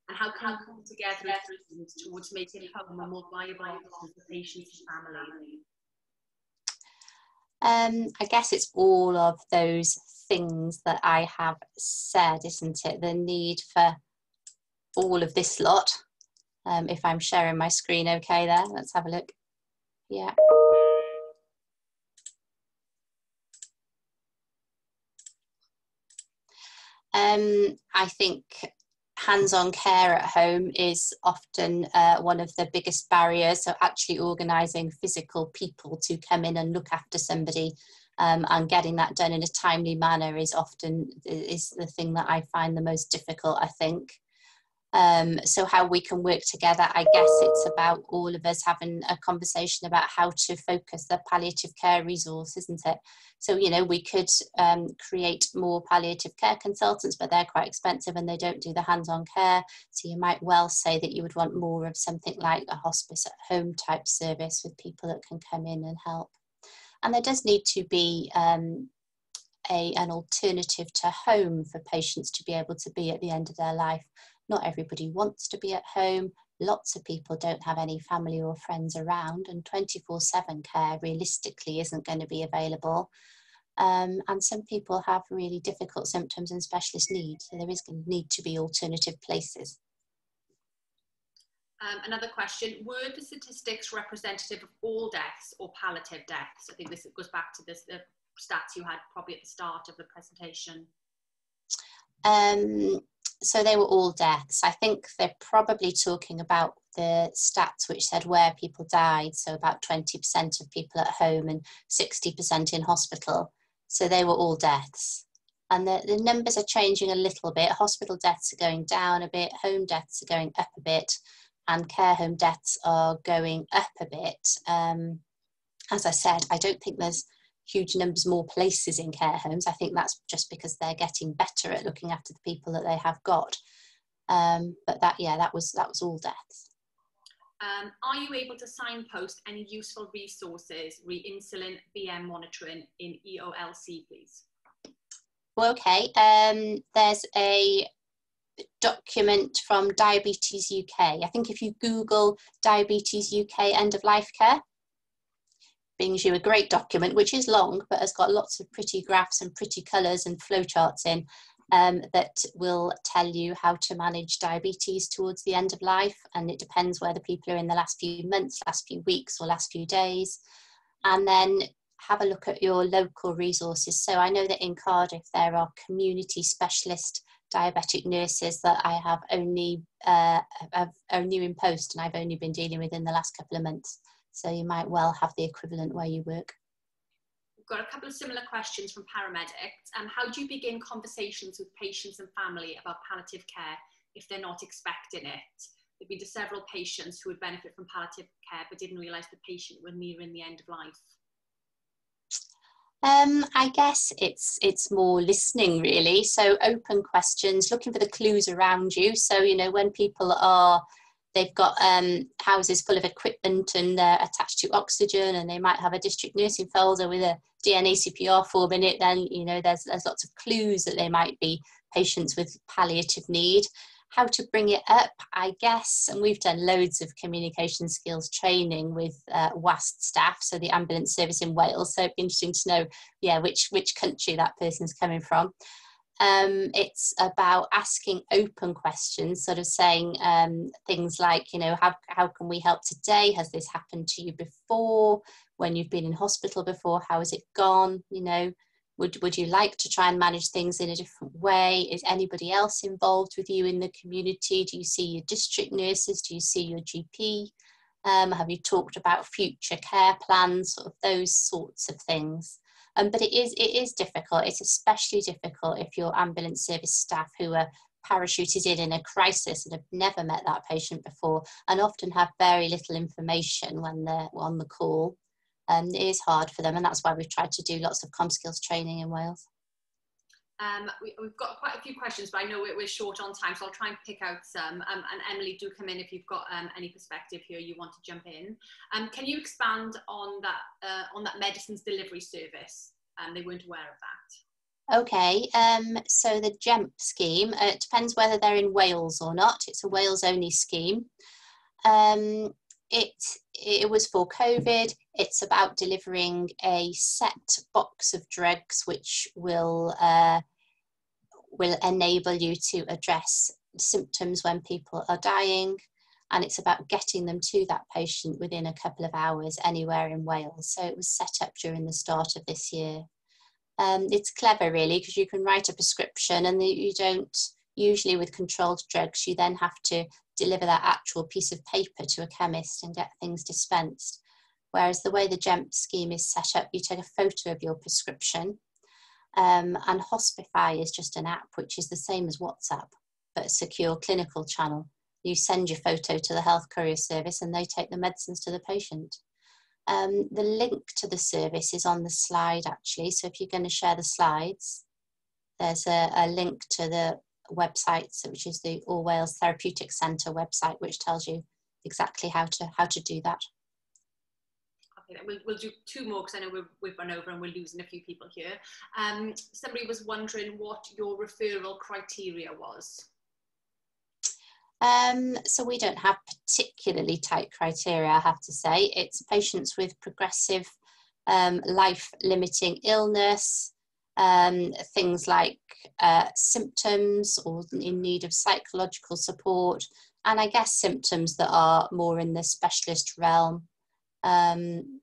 And how can we come together towards making home a more viable option for patients and families? Um, I guess it's all of those things that I have said, isn't it? The need for all of this lot. Um, if I'm sharing my screen okay there, let's have a look. Yeah. Um, I think hands-on care at home is often uh, one of the biggest barriers. So actually organising physical people to come in and look after somebody um, and getting that done in a timely manner is often is the thing that I find the most difficult. I think. Um, so how we can work together, I guess it's about all of us having a conversation about how to focus the palliative care resource, isn't it? So, you know, we could um, create more palliative care consultants, but they're quite expensive and they don't do the hands-on care. So you might well say that you would want more of something like a hospice at home type service with people that can come in and help. And there does need to be um, a, an alternative to home for patients to be able to be at the end of their life not everybody wants to be at home. Lots of people don't have any family or friends around, and 24 7 care realistically isn't going to be available. Um, and some people have really difficult symptoms and specialist needs, so there is going to need to be alternative places. Um, another question, were the statistics representative of all deaths or palliative deaths? I think this goes back to this, the stats you had probably at the start of the presentation. Um, so they were all deaths. I think they're probably talking about the stats which said where people died, so about 20% of people at home and 60% in hospital. So they were all deaths. And the, the numbers are changing a little bit. Hospital deaths are going down a bit, home deaths are going up a bit, and care home deaths are going up a bit. Um, as I said, I don't think there's huge numbers more places in care homes. I think that's just because they're getting better at looking after the people that they have got. Um, but that, yeah, that was that was all deaths. Um, are you able to signpost any useful resources re-insulin BM monitoring in EOLC, please? Well, okay. Um, there's a document from Diabetes UK. I think if you Google Diabetes UK end of life care, brings you a great document, which is long, but has got lots of pretty graphs and pretty colours and flowcharts in um, that will tell you how to manage diabetes towards the end of life. And it depends whether people are in the last few months, last few weeks, or last few days. And then have a look at your local resources. So I know that in Cardiff there are community specialist diabetic nurses that I have only uh, have only in post and I've only been dealing with in the last couple of months. So you might well have the equivalent where you work. We've got a couple of similar questions from paramedics. Um, how do you begin conversations with patients and family about palliative care if they're not expecting it? There've been to several patients who would benefit from palliative care but didn't realise the patient were nearing the end of life. Um, I guess it's it's more listening really. So open questions, looking for the clues around you. So you know when people are they've got um, houses full of equipment and they're attached to oxygen and they might have a district nursing folder with a DNA CPR form in it, then you know there's there's lots of clues that they might be patients with palliative need. How to bring it up, I guess, and we've done loads of communication skills training with uh, WAST staff, so the ambulance service in Wales. So it'd be interesting to know, yeah, which which country that person's coming from. Um, it's about asking open questions, sort of saying um, things like, you know, how, how can we help today? Has this happened to you before? When you've been in hospital before, how has it gone? You know, would, would you like to try and manage things in a different way? Is anybody else involved with you in the community? Do you see your district nurses? Do you see your GP? Um, have you talked about future care plans? Sort of those sorts of things. Um, but it is it is difficult. It's especially difficult if you're ambulance service staff who are parachuted in in a crisis and have never met that patient before and often have very little information when they're on the call. Um, it is hard for them, and that's why we've tried to do lots of com skills training in Wales. Um, we, have got quite a few questions, but I know we're, we're, short on time, so I'll try and pick out some. Um, and Emily, do come in if you've got um, any perspective here you want to jump in. Um, can you expand on that uh, on that medicines delivery service? Um, they weren't aware of that. Okay, um, so the GEMP scheme, uh, it depends whether they're in Wales or not. It's a Wales only scheme. Um, it, it was for COVID. It's about delivering a set box of drugs which will uh, will enable you to address symptoms when people are dying and it's about getting them to that patient within a couple of hours anywhere in Wales. So it was set up during the start of this year. Um, it's clever really because you can write a prescription and you don't usually with controlled drugs you then have to deliver that actual piece of paper to a chemist and get things dispensed. Whereas the way the GEMP scheme is set up, you take a photo of your prescription um, and Hospify is just an app which is the same as WhatsApp. but a secure clinical channel. You send your photo to the health courier service and they take the medicines to the patient. Um, the link to the service is on the slide actually, so if you're going to share the slides, there's a, a link to the website, which is the All Wales Therapeutic Centre website, which tells you exactly how to how to do that. We'll, we'll do two more because I know we've, we've run over and we're losing a few people here. Um, somebody was wondering what your referral criteria was. Um, so we don't have particularly tight criteria, I have to say. It's patients with progressive um, life-limiting illness, um, things like uh, symptoms or in need of psychological support, and I guess symptoms that are more in the specialist realm, um,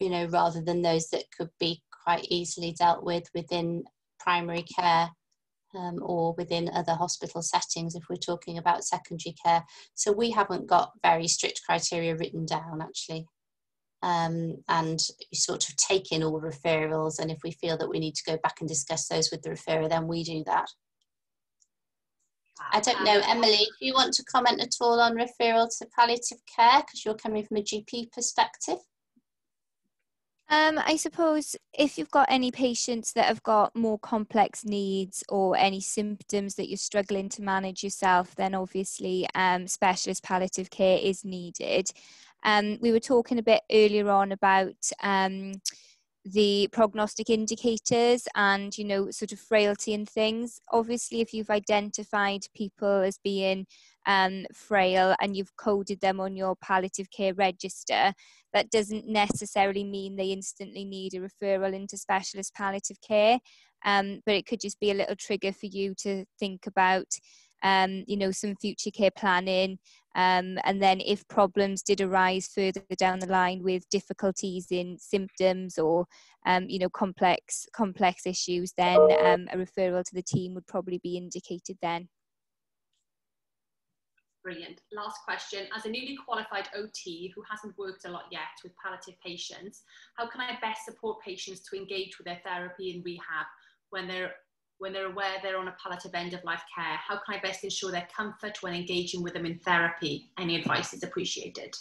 you know, rather than those that could be quite easily dealt with within primary care um, or within other hospital settings if we're talking about secondary care. So we haven't got very strict criteria written down actually. Um, and you sort of take in all referrals and if we feel that we need to go back and discuss those with the referrer then we do that. I don't know, Emily, do you want to comment at all on referral to palliative care because you're coming from a GP perspective? Um, I suppose if you've got any patients that have got more complex needs or any symptoms that you're struggling to manage yourself, then obviously um, specialist palliative care is needed. Um, we were talking a bit earlier on about um, the prognostic indicators and you know sort of frailty and things obviously if you've identified people as being um, frail and you've coded them on your palliative care register that doesn't necessarily mean they instantly need a referral into specialist palliative care um, but it could just be a little trigger for you to think about um, you know, some future care planning. Um, and then if problems did arise further down the line with difficulties in symptoms or, um, you know, complex complex issues, then um, a referral to the team would probably be indicated then. Brilliant. Last question. As a newly qualified OT who hasn't worked a lot yet with palliative patients, how can I best support patients to engage with their therapy and rehab when they're when they're aware they're on a palliative end of life care? How can I best ensure their comfort when engaging with them in therapy? Any advice is appreciated.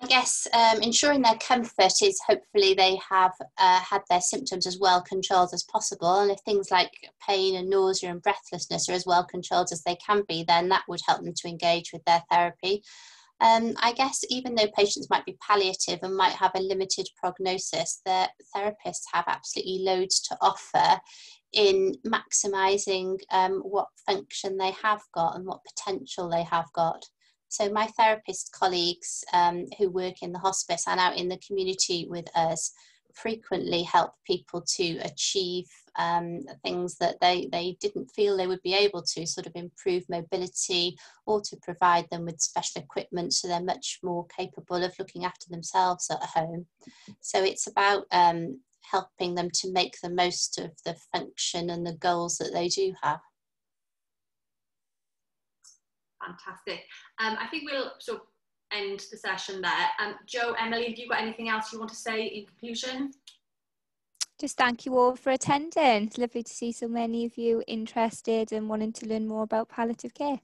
I guess um, ensuring their comfort is hopefully they have uh, had their symptoms as well controlled as possible. And if things like pain and nausea and breathlessness are as well controlled as they can be, then that would help them to engage with their therapy. Um, I guess even though patients might be palliative and might have a limited prognosis, the therapists have absolutely loads to offer in maximising um, what function they have got and what potential they have got. So my therapist colleagues um, who work in the hospice and out in the community with us frequently help people to achieve um, things that they, they didn't feel they would be able to, sort of improve mobility or to provide them with special equipment so they're much more capable of looking after themselves at home. So it's about um, helping them to make the most of the function and the goals that they do have. Fantastic. Um, I think we'll sort of end the session there. Um, Jo, Emily, have you got anything else you want to say in conclusion? Just thank you all for attending. It's lovely to see so many of you interested and wanting to learn more about palliative care.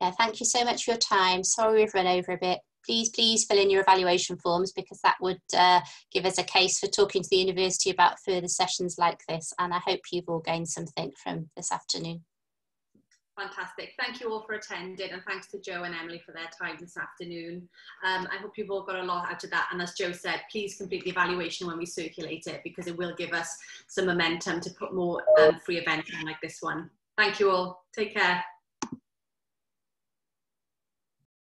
Yeah, thank you so much for your time. Sorry we've run over a bit. Please, please fill in your evaluation forms because that would uh, give us a case for talking to the university about further sessions like this. And I hope you've all gained something from this afternoon. Fantastic. Thank you all for attending and thanks to Jo and Emily for their time this afternoon. Um, I hope you've all got a lot out of that. And as Jo said, please complete the evaluation when we circulate it because it will give us some momentum to put more um, free events on like this one. Thank you all. Take care.